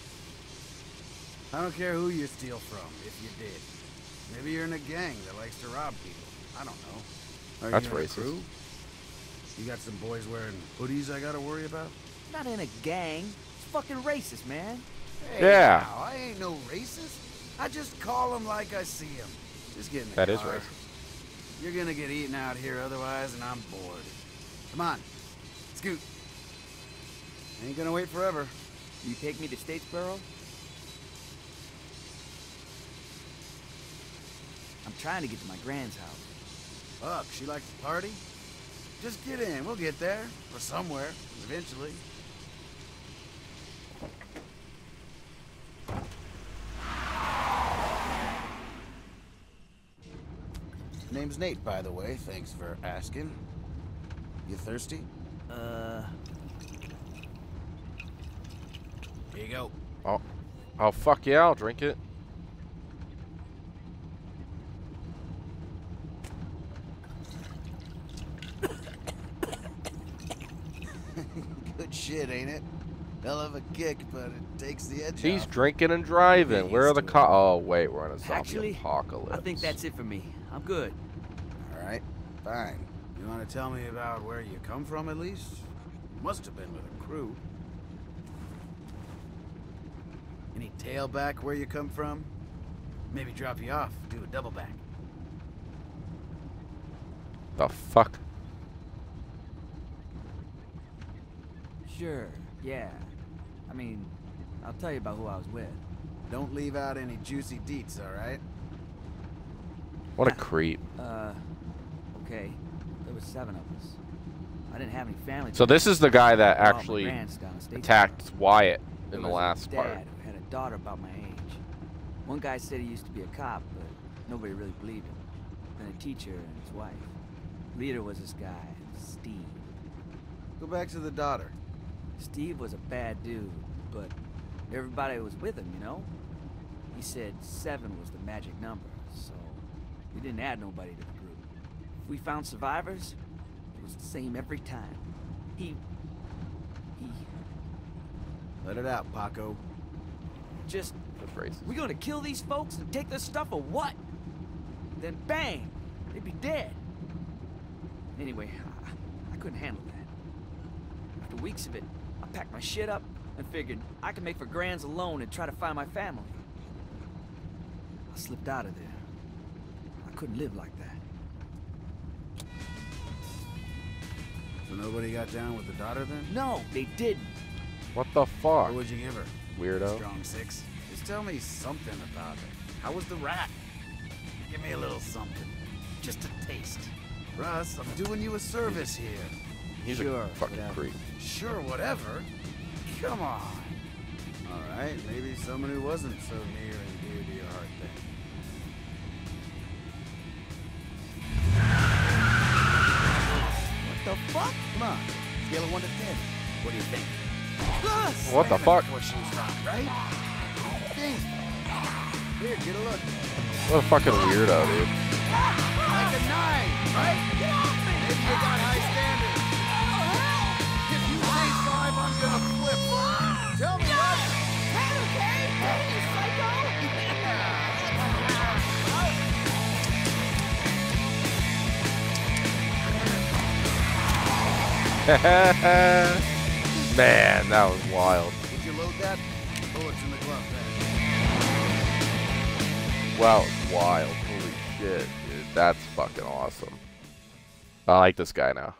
I don't care who you steal from, if you did. Maybe you're in a gang that likes to rob people. I don't know. Are That's you in a racist. Crew? You got some boys wearing hoodies I gotta worry about? Not in a gang. It's fucking racist, man. Hey, Yeah. now, I ain't no racist. I just call them like I see them. Just get in the That is car. racist. You're gonna get eaten out here otherwise, and I'm bored. Come on, scoot. Ain't gonna wait forever. You take me to Statesboro? I'm trying to get to my grand's house. Fuck, she likes to party? Just get in, we'll get there. Or somewhere, eventually. Name's Nate, by the way. Thanks for asking. You thirsty? Uh, Here you go. Oh, oh fuck yeah! I'll drink it. Good shit, ain't it? Hell of a kick, but it takes the edge He's off. drinking and driving. Where are the co- Oh wait, we're on a zombie Actually, apocalypse. I think that's it for me. I'm good. All right, fine. You want to tell me about where you come from, at least? Must have been with a crew. Any tailback where you come from? Maybe drop you off, do a double back. The fuck? Sure, yeah. I mean, I'll tell you about who I was with. Don't leave out any juicy deets, all right? What a creep. Uh, okay. There was seven of us. I didn't have any family. So this is the guy that actually grand's down in Statesboro. attacked Wyatt in the was a last dad part. who had a daughter about my age. One guy said he used to be a cop, but nobody really believed him. Then a teacher and his wife. Leader was this guy, Steve. Go back to the daughter. Steve was a bad dude, but everybody was with him, you know? He said seven was the magic number, so we didn't add nobody to the group. If we found survivors, it was the same every time. He... he... Let it out, Paco. Just... The racist. We gonna kill these folks and take their stuff or what? Then bang! They'd be dead. Anyway, I, I couldn't handle that. After weeks of it, I packed my shit up and figured I could make for grands alone and try to find my family. I slipped out of there. I couldn't live like that. So nobody got down with the daughter then? No, they didn't. What the fuck? What would you give her? Weirdo. Strong six. Just tell me something about her. How was the rat? Give me a little something. Just a taste. Russ, I'm doing you a service here. He's Sure, a fucking whatever. creep. Sure, whatever. Come on. All right, maybe someone who wasn't so near and dear to your heart then. What the fuck? Come on, scale of one to ten. What do you think? What the fuck? Was right? Here, get a look. What a fucking weirdo, dude. Like a nine, right? Get off me! Maybe you got high Tell me, Russ. okay? You psycho! Man, that was wild. Did you load that? Bullets in the glove bag. Wow, wild. Holy shit, dude. That's fucking awesome. I like this guy now.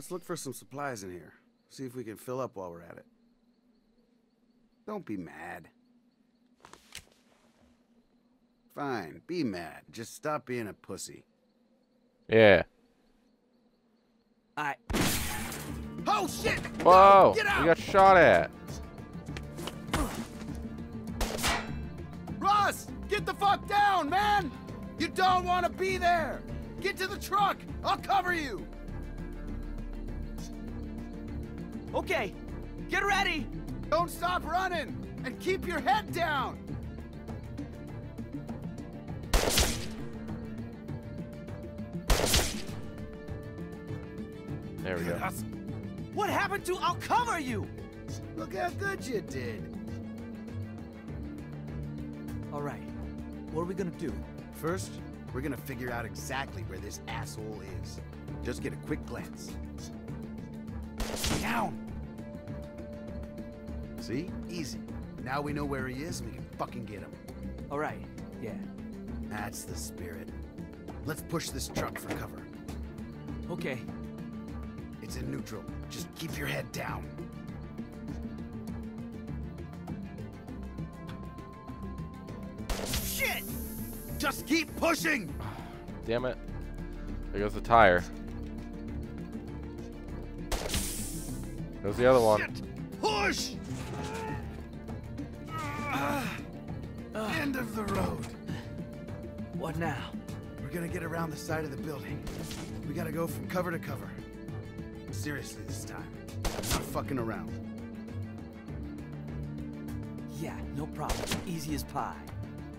Let's look for some supplies in here. See if we can fill up while we're at it. Don't be mad. Fine, be mad. Just stop being a pussy. Yeah. I. Oh shit! Whoa! Get out! We got shot at. Ross, get the fuck down, man! You don't want to be there. Get to the truck. I'll cover you. Okay, get ready. Don't stop running and keep your head down. There we go. What happened to I'll cover you? Look how good you did. All right, what are we gonna do? First, we're gonna figure out exactly where this asshole is. Just get a quick glance. Down! See? Easy. Now we know where he is, we can fucking get him. All right, yeah. That's the spirit. Let's push this truck for cover. Okay. It's in neutral. Just keep your head down. Shit! Just keep pushing! Damn it. There goes the tire. There's the other one. Push! Now? We're gonna get around the side of the building. We gotta go from cover to cover. Seriously this time. I'm Not fucking around. Yeah, no problem. Easy as pie.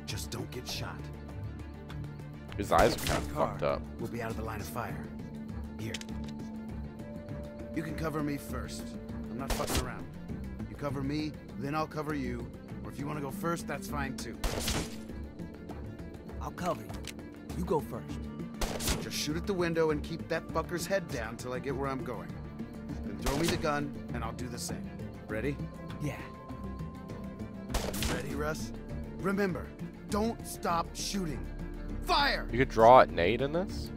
Just don't get shot. His eyes are kind of fucked up. We'll be out of the line of fire. Here. You can cover me first. I'm not fucking around. You cover me, then I'll cover you. Or if you want to go first, that's fine too. I'll cover you. You go first. Just shoot at the window and keep that fucker's head down till I get where I'm going. Then throw me the gun, and I'll do the same. Ready? Yeah. Ready, Russ? Remember, don't stop shooting. Fire! You could draw at Nate in this?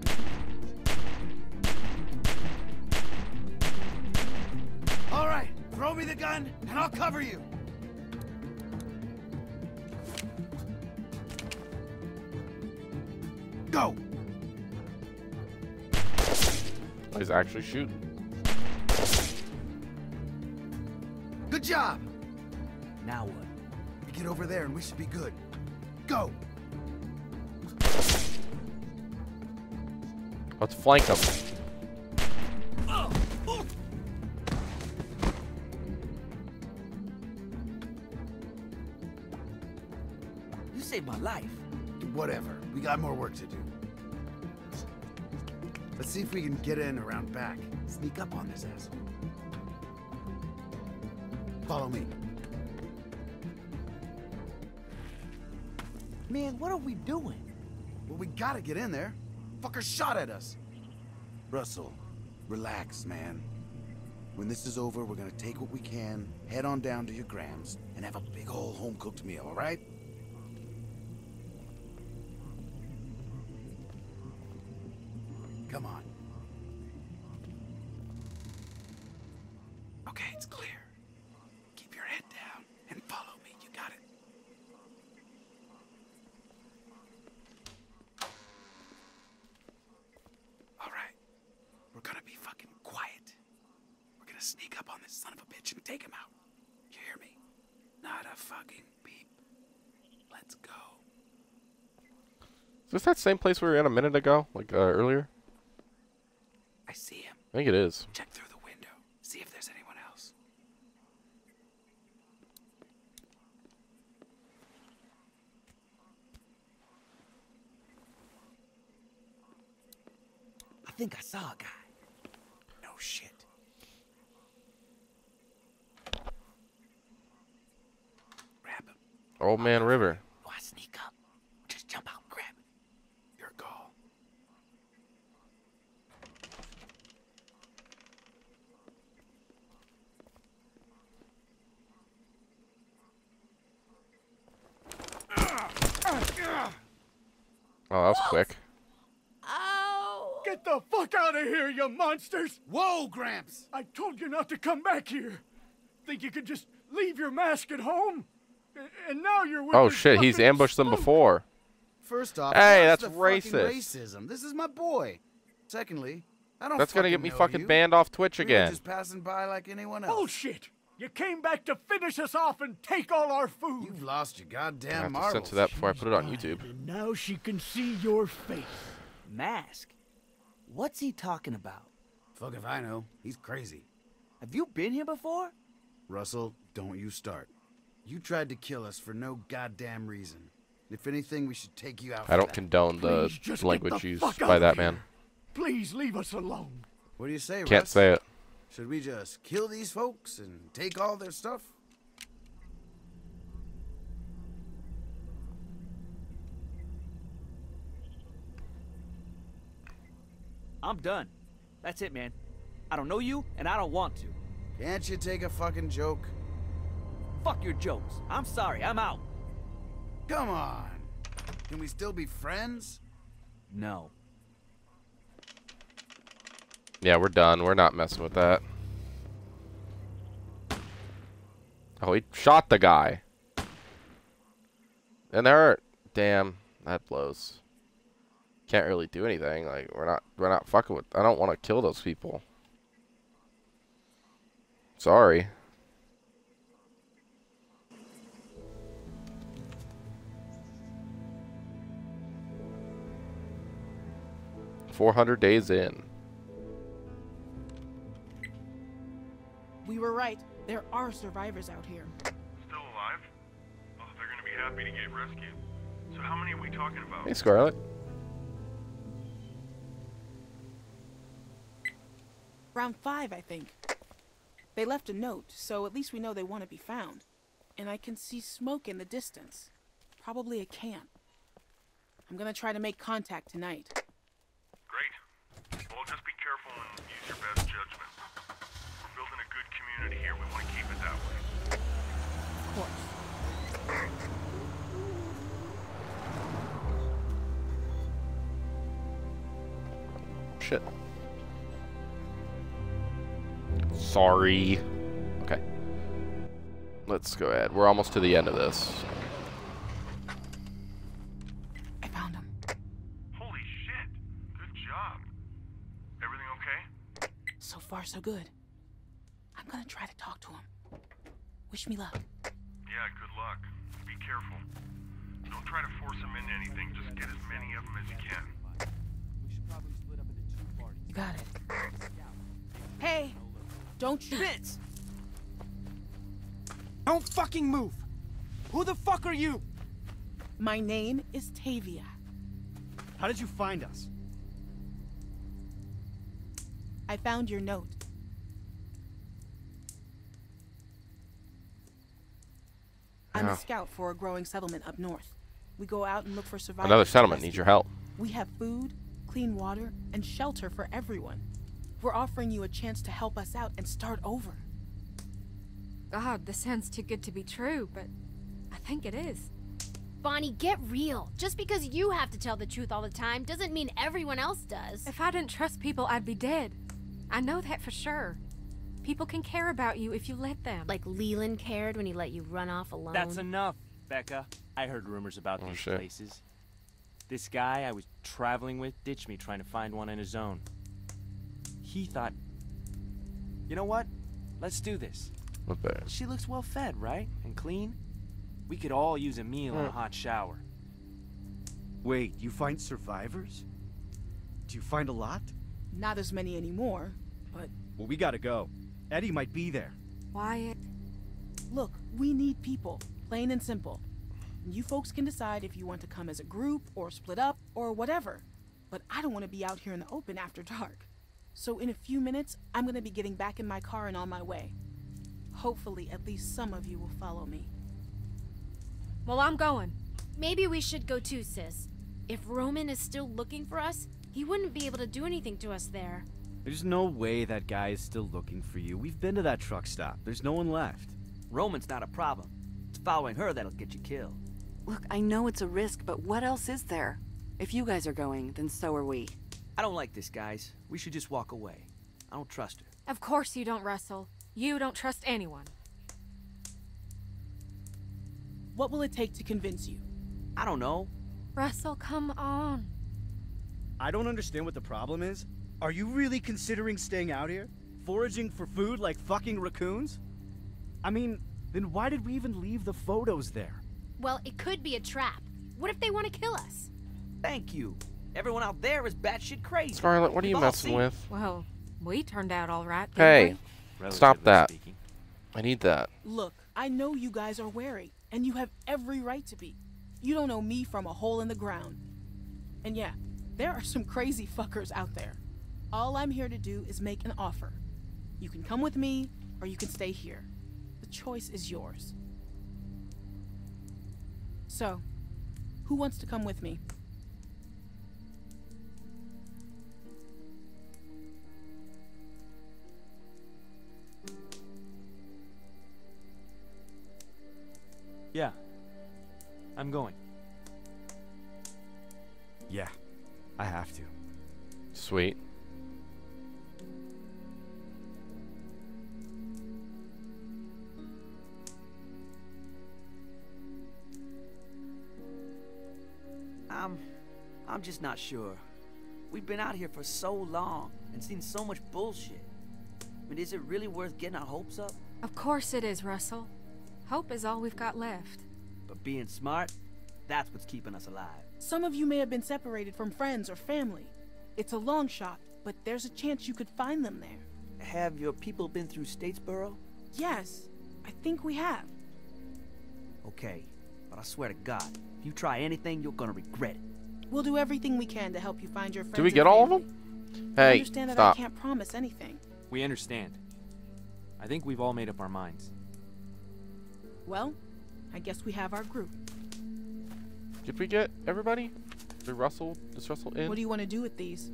All right, throw me the gun, and I'll cover you. Go! He's actually shooting. Good job! Now what? We get over there and we should be good. Go! Let's flank him. You saved my life. Whatever. Got more work to do. Let's see if we can get in around back. Sneak up on this asshole. Follow me. Man, what are we doing? Well, we gotta get in there. Fucker shot at us. Russell, relax, man. When this is over, we're gonna take what we can, head on down to your grams, and have a big ol' home-cooked meal, all right? This that same place we were in a minute ago, like uh, earlier? I see him. I think it is. Check through the window. See if there's anyone else. I think I saw a guy. No shit. Grab him. Old Man River. Oh, I sneak up. Just jump out and grab it. Your call. Oh, that was quick. Get the fuck out of here, you monsters! Whoa, Gramps! I told you not to come back here. Think you could just leave your mask at home? And now you're with Oh shit, he's fucking ambushed them before. First off, Hey, that's the racist. racism. This is my boy. Secondly, I don't. That's gonna get me fucking you. banned off Twitch We were again. just passing by like anyone oh, else. Bullshit! You came back to finish us off and take all our food. You've lost your goddamn I goddamn have to marbles. censor that before I put it on YouTube. And now she can see your face. Mask? What's he talking about? Fuck if I know. He's crazy. Have you been here before? Russell, don't you start. You tried to kill us for no goddamn reason. If anything, we should take you out. I don't that. condone the Please, just get language the used fuck by out that of man. here. Please leave us alone. What do you say, Can't Russ? say it. Should we just kill these folks and take all their stuff? I'm done. That's it, man. I don't know you, and I don't want to. Can't you take a fucking joke? Fuck your jokes. I'm sorry, I'm out. Come on. Can we still be friends? No. Yeah, we're done. We're not messing with that. Oh, he shot the guy. And they're hurt. Damn, that blows. Can't really do anything. Like we're not we're not fucking with I don't want to kill those people. Sorry. Four hundred days in. We were right. There are survivors out here. Still alive? Oh, they're gonna be happy to get rescued. So how many are we talking about? Hey Scarlet. Round five, I think. They left a note, so at least we know they want to be found. And I can see smoke in the distance. Probably a camp. I'm gonna try to make contact tonight. Great. Well, just be careful and use your best judgment. We're building a good community want to keep it that way. Of course. Shit. Sorry. Okay. Let's go ahead. We're almost to the end of this. I found him. Holy shit. Good job. Everything okay? So far, so good. I'm gonna try to talk to him. Wish me luck. Yeah, good luck. Be careful. Don't try to force them into anything. Just get as many of them as you can. You got it. Hey! Don't shoot. Vince! Don't fucking move! Who the fuck are you? My name is Tavia. How did you find us? I found your note. I'm Yeah. a scout for a growing settlement up north. We go out and look for survivors. Another settlement rescue. needs your help. We have food, clean water, and shelter for everyone. We're offering you a chance to help us out and start over. God, this sounds too good to be true, but I think it is. Bonnie, get real. Just because you have to tell the truth all the time doesn't mean everyone else does. If I didn't trust people, I'd be dead. I know that for sure. People can care about you if you let them. Like Leland cared when he let you run off alone. That's enough, Becca. I heard rumors about Oh, these shit. places. This guy I was traveling with ditched me trying to find one on his own. He thought, you know what? Let's do this. Okay. She looks well fed, right? And clean? We could all use a meal and a Mm. hot shower. Wait, you find survivors? Do you find a lot? Not as many anymore, but Well, we gotta go. Eddie might be there. Wyatt. look, we need people, plain and simple. You folks can decide if you want to come as a group or split up or whatever. But I don't want to be out here in the open after dark. So in a few minutes, I'm going to be getting back in my car and on my way. Hopefully, at least some of you will follow me. Well, I'm going. Maybe we should go too, sis. If Roman is still looking for us, he wouldn't be able to do anything to us there. There's no way that guy is still looking for you. We've been to that truck stop. There's no one left. Roman's not a problem. It's following her that'll get you killed. Look, I know it's a risk, but what else is there? If you guys are going, then so are we. I don't like this, guys. We should just walk away. I don't trust her. Of course you don't, Russell. You don't trust anyone. What will it take to convince you? I don't know. Russell, come on. I don't understand what the problem is. Are you really considering staying out here? Foraging for food like fucking raccoons? I mean, then why did we even leave the photos there? Well, it could be a trap. What if they want to kill us? Thank you. Everyone out there is batshit crazy. Scarlet, what are you messing seen- with? Well, we turned out all right. didn't Hey, we? stop that. I need that. Look, I know you guys are wary, and you have every right to be. You don't know me from a hole in the ground. And yeah, there are some crazy fuckers out there. All I'm here to do is make an offer. You can come with me, or you can stay here. The choice is yours. So, who wants to come with me? Yeah. I'm going. Yeah, I have to. Sweet. I'm, I'm just not sure. We've been out here for so long and seen so much bullshit. I mean, is it really worth getting our hopes up? Of course it is, Russell. Hope is all we've got left. But being smart, that's what's keeping us alive. Some of you may have been separated from friends or family. It's a long shot, but there's a chance you could find them there. Have your people been through Statesboro? Yes, I think we have. Okay, but I swear to God, if you try anything, you're gonna regret it. We'll do everything we can to help you find your friends. Do we get all of family. them? I Hey, understand that stop. I can't promise anything. We understand. I think we've all made up our minds. Well, I guess we have our group. Did we get everybody? Did Russell? Is Russell in? What do you want to do with these?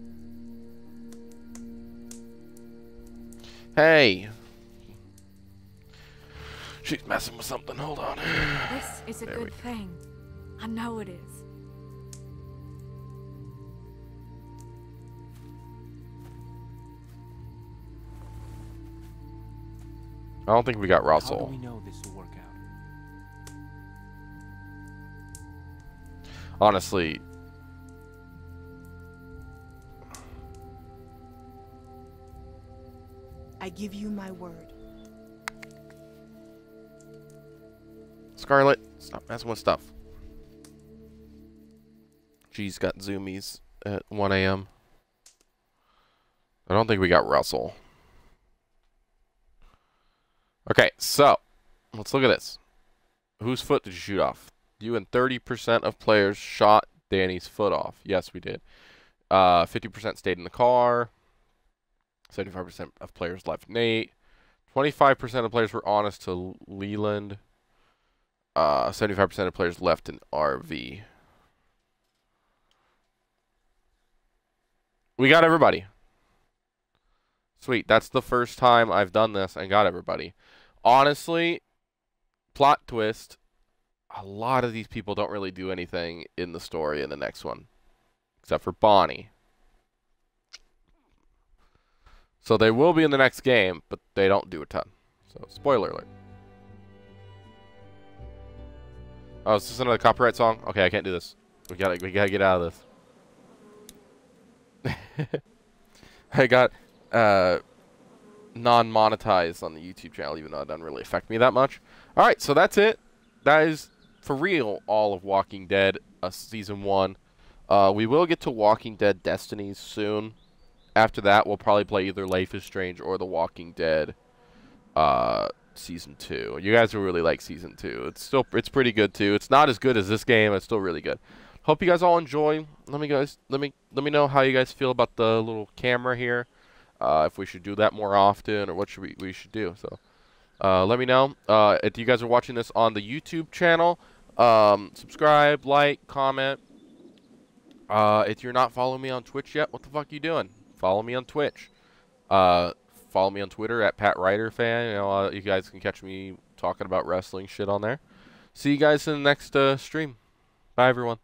Hey. She's messing with something. Hold on. This is a There we good thing. I know it is. I don't think we got How Russell. do we know this will work out? Honestly, I give you my word. Scarlet, stop messing with stuff. She's got zoomies at 1 a.m. I don't think we got Russell. Okay, so let's look at this. Whose foot did you shoot off? You and 30% of players shot Danny's foot off. Yes, we did. Uh, 50% stayed in the car. 75% of players left Nate. 25% of players were honest to Leland. Uh, 75% of players left an RV. We got everybody. Sweet. That's the first time I've done this and got everybody. Honestly, plot twist, a lot of these people don't really do anything in the story in the next one. Except for Bonnie. So they will be in the next game, but they don't do a ton. So, spoiler alert. Oh, is this another copyright song? Okay, I can't do this. We gotta, we gotta get out of this. I got, uh, non-monetized on the YouTube channel, even though it doesn't really affect me that much. All right, so that's it. That is for real all of Walking Dead uh, season one. Uh, we will get to Walking Dead Destinies soon. After that, we'll probably play either Life is Strange or The Walking Dead uh, season two. You guys will really like season two. It's still it's pretty good too. It's not as good as this game. It's still really good. Hope you guys all enjoy. Let me guys let me let me know how you guys feel about the little camera here. Uh, if we should do that more often or what should we we should do. So uh, let me know. Uh, if you guys are watching this on the YouTube channel, um, subscribe, like, comment. Uh, if you're not following me on Twitch yet, what the fuck are you doing? Follow me on Twitch. Uh, follow me on Twitter at Pat Ryder Fan. You know, uh, you guys can catch me talking about wrestling shit on there. See you guys in the next uh, stream. Bye, everyone.